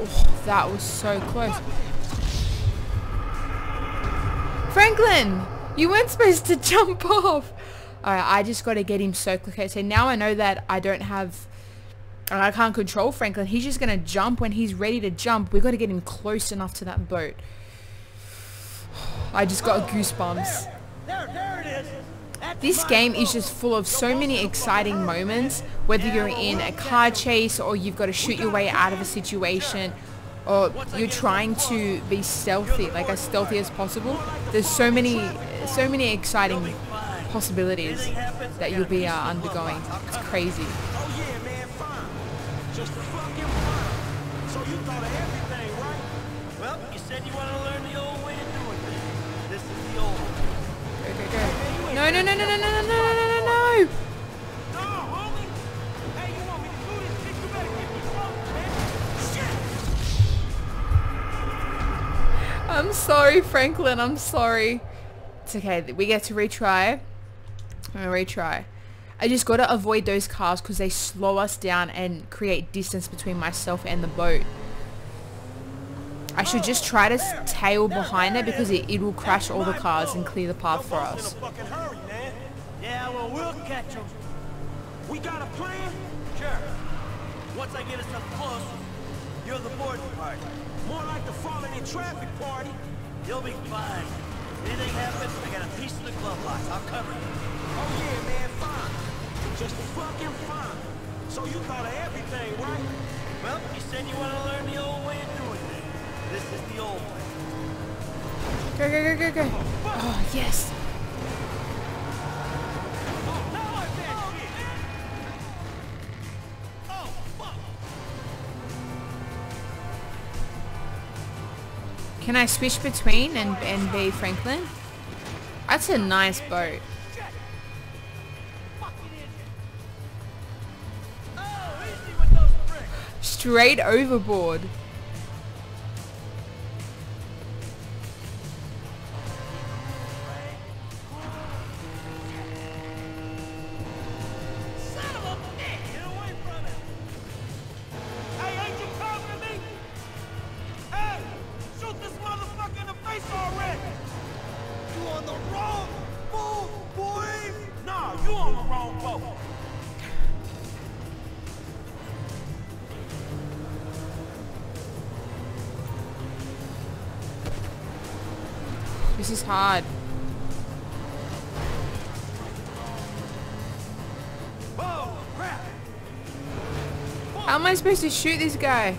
Oh, that was so close. Franklin! You weren't supposed to (laughs) jump off! Alright, I just gotta get him so quick. So now I know that I don't have... I can't control Franklin. He's just gonna jump when he's ready to jump. We gotta get him close enough to that boat. I just got goosebumps. This game is just full of so many exciting moments, whether you're in a car chase or you've got to shoot your way out of a situation or you're trying to be stealthy, like as stealthy as possible. There's so many, so many exciting possibilities that you'll be uh, undergoing. It's crazy. No, no, no, no, no, no, no, no, no, no, I'm sorry, Franklin. I'm sorry. It's okay. We get to retry. I'm gonna retry. I just gotta avoid those cars because they slow us down and create distance between myself and the boat. I should just try to tail behind it because it, it will crash all the cars and clear the path for us. Yeah, well, we'll catch. We got a plan? Sure. Once I get us up close, you're the boarding party. More like the falling in traffic party. You'll be fine. Anything happens, I got a piece of the glove box. I'll cover you. Oh yeah, man, fine. Just fucking fine. So you thought of everything, right? Well, you said you want to learn the old way. This is the old way. Go, go, go, go, go. Oh, yes. Can I switch between and, and be Franklin? That's a nice boat. Straight overboard. Hard. How am I supposed to shoot this guy?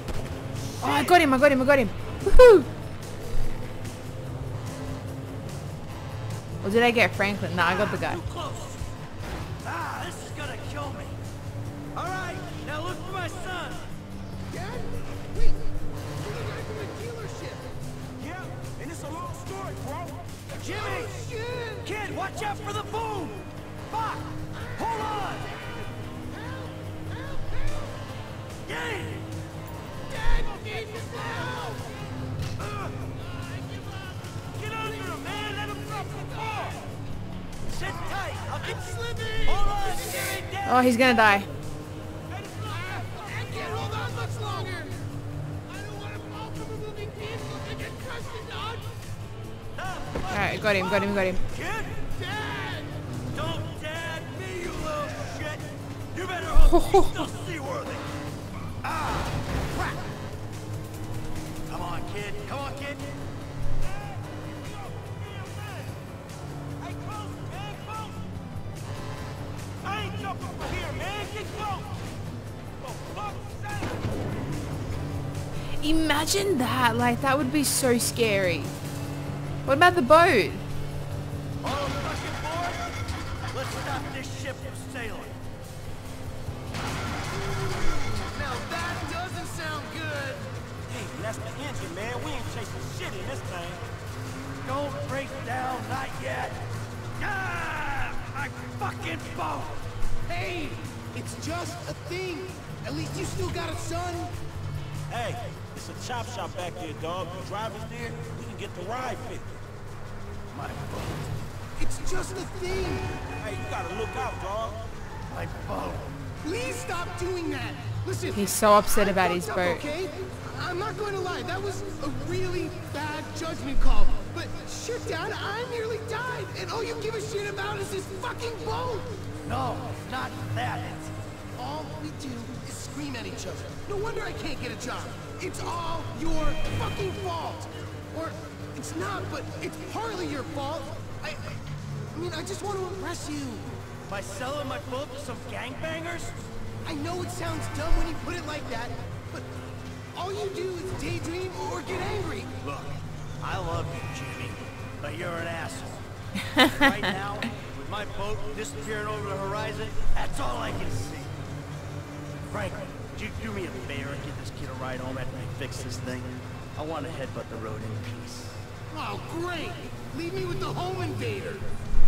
Oh, I got him, I got him, I got him. Woohoo! Or did I get Franklin? No, I got the guy. Ah, this is gonna kill me. All right, now look for my son. Dad? Wait, you're the guy from the dealership. Yeah, and it's a long story, bro. Jimmy! Kid, watch out for the boom! Fuck! Hold on! Yay! Dad needs help! Get under him, man! Let him drop the car! Sit tight! I'll get slipping! Hold on, Jimmy! Oh, he's gonna die. Got him, got him, got him. Don't me, you shit! You better hope you're still seaworthy! Ah! Crap! Come on, kid! Come on, kid! Hey, close, man, close! I ain't jumping from here, man! Get close! For fuck's sake! Imagine that, like that would be so scary. What about the boat? All rushing board? Let's stop this ship from sailing. Now that doesn't sound good. Hey, that's the engine, man. We ain't chasing shit in this thing. Don't break down, not yet. Ah, my fucking boat. Hey, it's just a thing. At least you still got a son. Hey, it's a chop shop back there, dog. The driver's there. We can get the ride fixed. My boat. It's just a thing. Hey, you gotta look out, dog. My boat. Please stop doing that. Listen. He's so upset I about his fucked boat. Okay? I'm not going to lie. That was a really bad judgment call. But shit, Dad, I nearly died, and all you give a shit about is this fucking boat. No, not that. It's all we do is scream at each other. No wonder I can't get a job. It's all your fucking fault. Or it's not, but it's partly your fault. I, I, I mean, I just want to impress you. By selling my boat to some gangbangers? I know it sounds dumb when you put it like that, but all you do is daydream or get angry. Look, I love you, Jimmy, but you're an asshole. (laughs) right now, with my boat disappearing over the horizon, that's all I can see. Franklin, would you do me a favor and give this kid a ride home after I fix this thing? I want to headbutt the road in peace. Oh, great! Leave me with the home invader.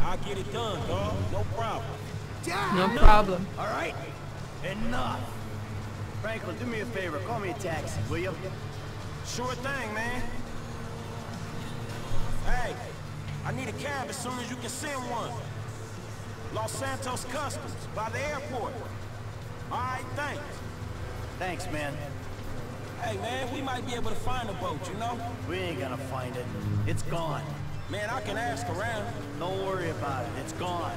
I'll get it done, dog. No problem. Dad! No problem. All right? Enough. Franklin, do me a favor. Call me a taxi, will you? Sure thing, man. Hey, I need a cab as soon as you can send one. Los Santos Customs, by the airport. All right, thanks. Thanks, man. Hey, man, we might be able to find a boat, you know? We ain't gonna find it. It's gone. Man, I can ask around. Don't worry about it. It's gone.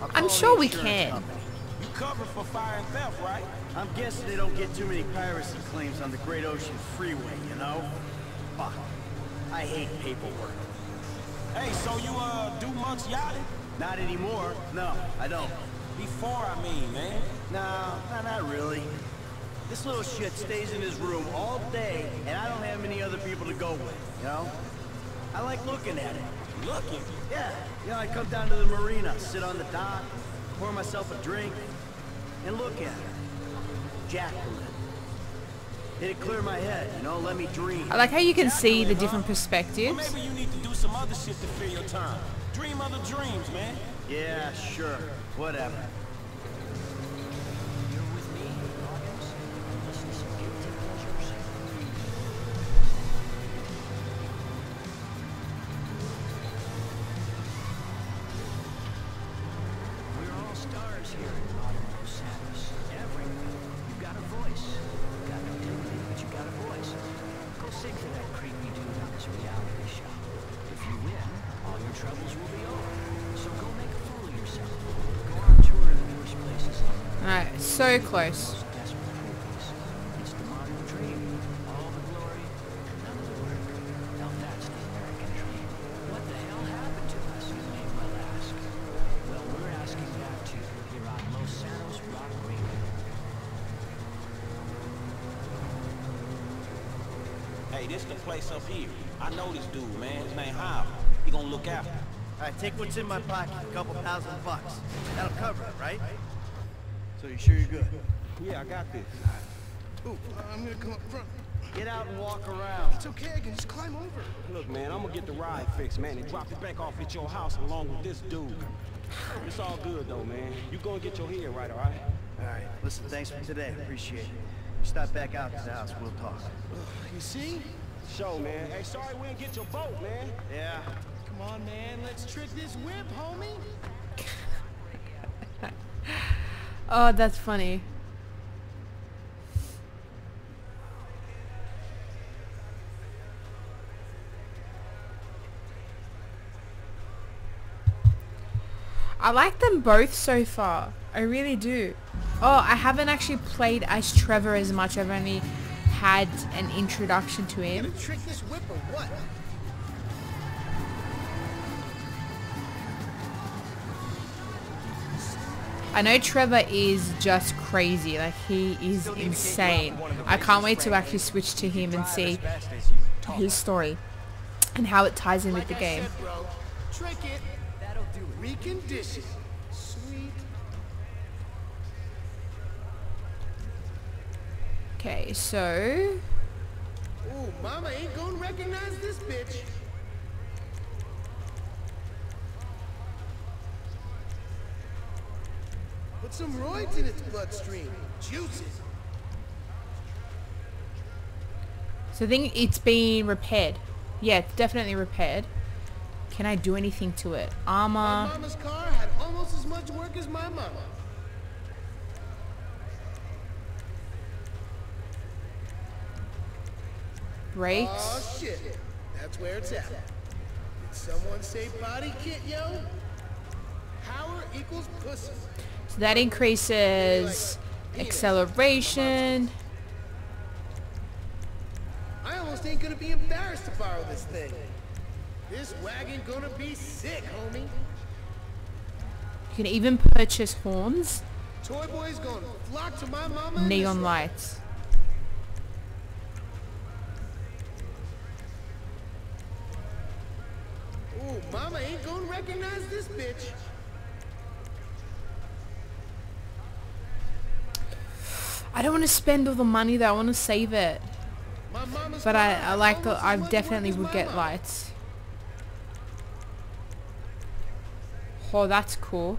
I'll I'm sure we can. company. You covered for fire and theft, right? I'm guessing they don't get too many piracy claims on the Great Ocean Freeway, you know? Fuck. I hate paperwork. Hey, so you, uh, do much yachting? Not anymore. No, I don't. Before, I mean, man. No, no, not really. This little shit stays in his room all day, and I don't have any other people to go with, you know? I like looking at it. Looking? Yeah. You know, I come down to the marina, sit on the dock, pour myself a drink, and look at her. Jacqueline. It'd clear my head, you know, let me dream. I like how you can see the different Well, perspectives. maybe you need to do some other shit to fill your time. Dream other dreams, man. Yeah, sure. Whatever. Take what's in my pocket, a couple thousand bucks. That'll cover it, right? So you sure you're good? Yeah, I got this. Ooh, I'm gonna come up front. Get out and walk around. It's okay, I can just climb over. Look, man, I'm gonna get the ride fixed, man, and drop it back off at your house along with this dude. It's all good, though, man. You gonna get your head right, all right? All right, listen, thanks for today. Appreciate it. You stop back out to the house, we'll talk. You see? Show, man. Hey, sorry we didn't get your boat, man. Yeah. Come on, man. Let's trick this whip, homie. (laughs) Oh, that's funny. I like them both so far. I really do. Oh, I haven't actually played as Trevor as much. I've only had an introduction to him. I know Trevor is just crazy. Like he is insane. I can't wait to actually switch to him and see his story and how it ties in with the game. said, bro, trick it. That'll do it. Recondition. Sweet. Okay, so Ooh, mama ain't gonna recognize this bitch. Put some roids in its bloodstream. Juice it. so I think it's been repaired. Yeah, it's definitely repaired. Can I do anything to it? Armor. My mama's car had almost as much work as my mama. Brakes. Oh shit. That's where it's at. Did someone say body kit, yo? Power equals pussy. So that increases acceleration. I almost ain't gonna be embarrassed to borrow this thing. This wagon gonna be sick, homie. You can even purchase horns, Toy boy's gonna flock to my mama. neon lights. Ooh, mama ain't gonna recognize this bitch. I don't want to spend all the money though. I want to save it. But I, I like the. I definitely would get lights. Oh, that's cool.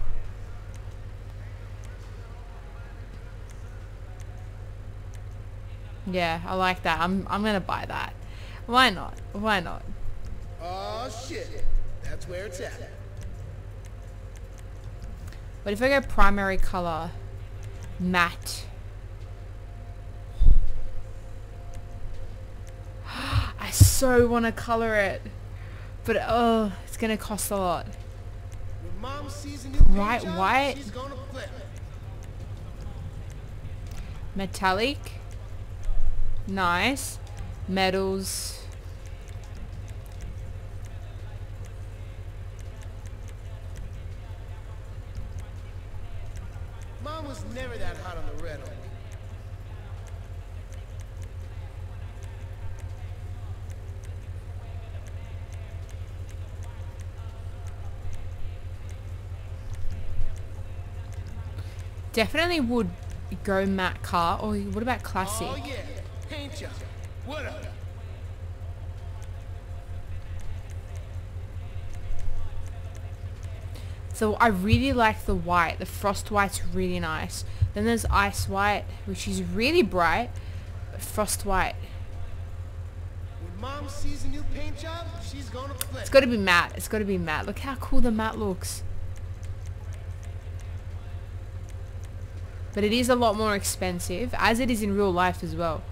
Yeah, I like that. I'm I'm gonna buy that. Why not? Why not? Oh shit. That's where it's at. But if I go primary color, matte. I so want to color it. But oh, it's going to cost a lot. White. flip. Metallic. Nice. Metals. Mom was never that hot on the red homie. Definitely would go matte car. Or what about classic? Oh yeah. What up? So I really like the white. The frost white's really nice. Then there's ice white, which is really bright. But frost white. When mom sees a new paint job, she's gonna flip. It's got to be matte. It's got to be matte. Look how cool the matte looks. But it is a lot more expensive, as it is in real life as well.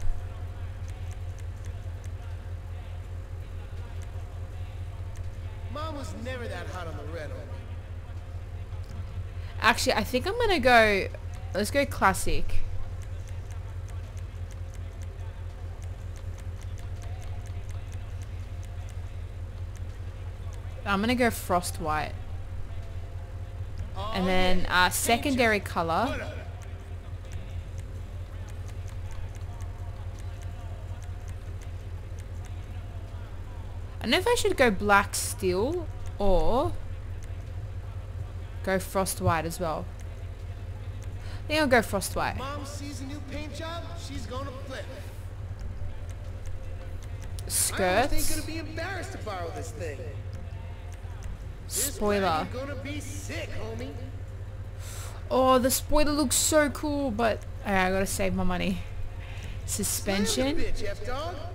Mom was never that hot on the red. Actually, I think I'm going to go... Let's go classic. I'm going to go frost white. And then uh, secondary color. I don't know if I should go black steel or go frost white as well. I think I'll go frost white. Mom sees a new paint job, she's gonna flip. I Skirts. think gonna be embarrassed to borrow this thing. Spoiler. wagon gonna be sick, homie. Oh, the spoiler looks so cool, but okay, I gotta save my money. Suspension, Bitch.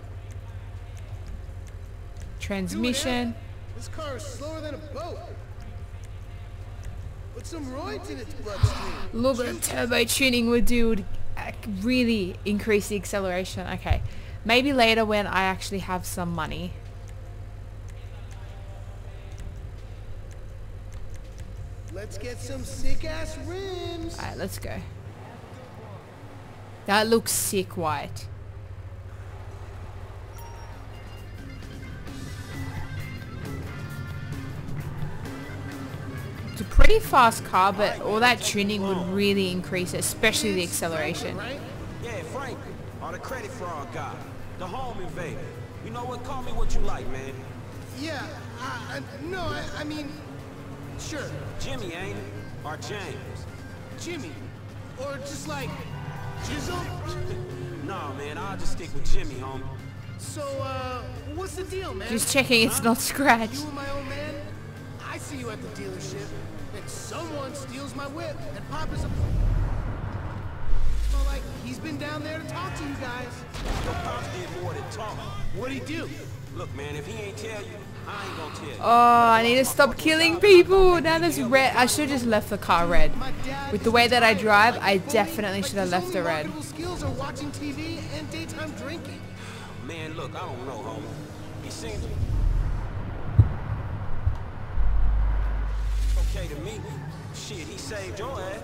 Transmission. This car is slower than a boat. Put some roids in its bloodstream. Look at the turbo tuning would do would uh, really increase the acceleration. Okay, maybe later when I actually have some money. Let's get some sick ass rims. Alright, let's go. That looks sick white. It's a pretty fast car, but all that tuning would really increase it, especially the acceleration. Yeah, Frank, or the credit fraud guy, the home invader. You know what? Call me what you like, man. Yeah, I, I, no, I, I mean, sure, Jimmy, ain't it? Or James? Jimmy, or just like Jizzle. (laughs) nah, man, I'll just stick with Jimmy, homie. So, uh, what's the deal, man? Just checking it's not scratched. You and my old man, I see you at the dealership, and someone steals my whip, and Papa's a... Well, like, he's been down there to talk to you guys. Your pops did more than talk. What'd he do? Look, man, if he ain't tell you, I ain't gonna tell you. Oh, I need to stop killing people. Now there's red. I should have just left the car red. With the way that I drive, I definitely should have left it red. Skills are watching TV and daytime drinking. Man, look, I don't know, homie. He seems... Okay to me. Shit, he saved your ass.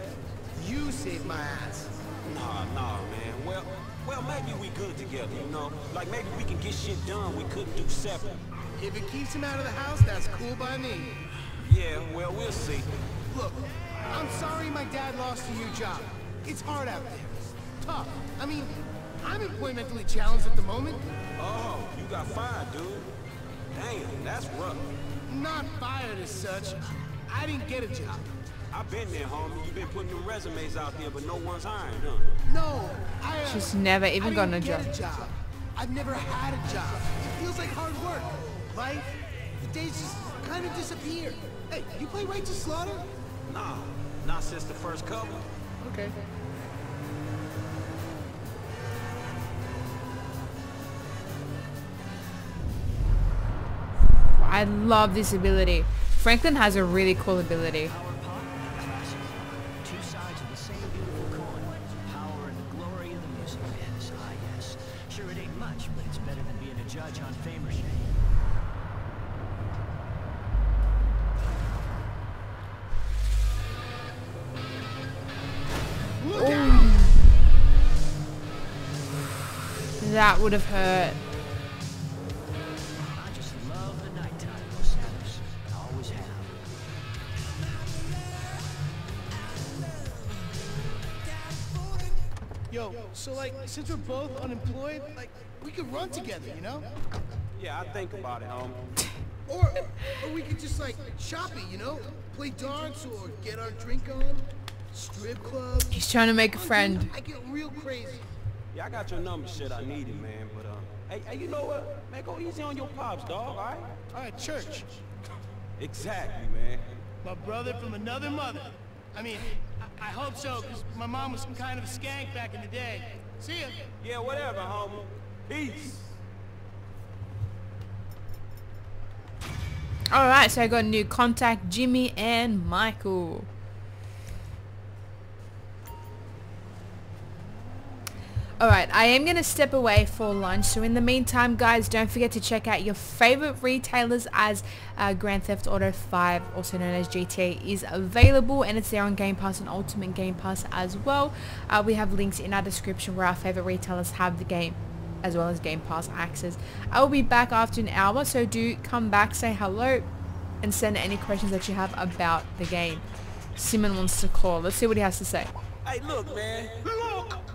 You saved my ass. Nah, nah, man. Well, well, maybe we good together, you know? Like, maybe we can get shit done we couldn't do separate. If it keeps him out of the house, that's cool by me. Yeah, well, we'll see. Look, I'm sorry my dad lost you your job. It's hard out there. Tough. I mean, I'm employmentally challenged at the moment. Oh, you got fired, dude. Damn, that's rough. Not fired as such. I didn't get a job. I've been there, homie. You've been putting them resumes out there, but no one's hiring, huh? No, I. Uh, She's never even I gotten a job. a job. I've never had a job. It feels like hard work. Life, the days just kind of disappear. Hey, you play Righteous Slaughter? Nah, not since the first couple. Okay. I love this ability. Franklin has a really cool ability. that would have the so like, since we're both unemployed, like, we could run together, you know? Yeah, I think about it, homie. (laughs) Or, or we could just like shop it, you know? Play darts or get our drink on. Strip club. He's trying to make a friend. I get real crazy. Yeah, I got your number, shit. I need it, man. But uh, hey, hey, you know what? Man, go easy on your pops, dog. All right? All right, church. Exactly, man. My brother from another mother. I mean, I, I hope so, because my mom was some kind of a skank back in the day. See ya. Yeah, whatever, homie. Peace. Alright, so I got a new contact, Jimmy and Michael. Alright, I am going to step away for lunch. So in the meantime, guys, don't forget to check out your favorite retailers as uh, Grand Theft Auto 5, also known as GTA, is available. And it's there on Game Pass and Ultimate Game Pass as well. Uh, we have links in our description where our favorite retailers have the game as well as Game Pass access. I will be back after an hour, so do come back, say hello, and send any questions that you have about the game. Simon wants to call. Let's see what he has to say. Hey, look, man. Look!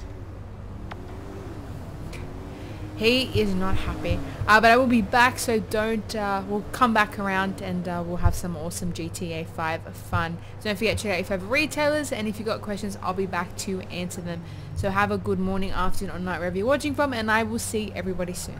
He is not happy. Uh, but I will be back, so don't, uh, we'll come back around and uh, we'll have some awesome GTA 5 fun. So don't forget to check out your favorite retailers, and if you've got questions, I'll be back to answer them. So have a good morning, afternoon, or night wherever you're watching from, and I will see everybody soon.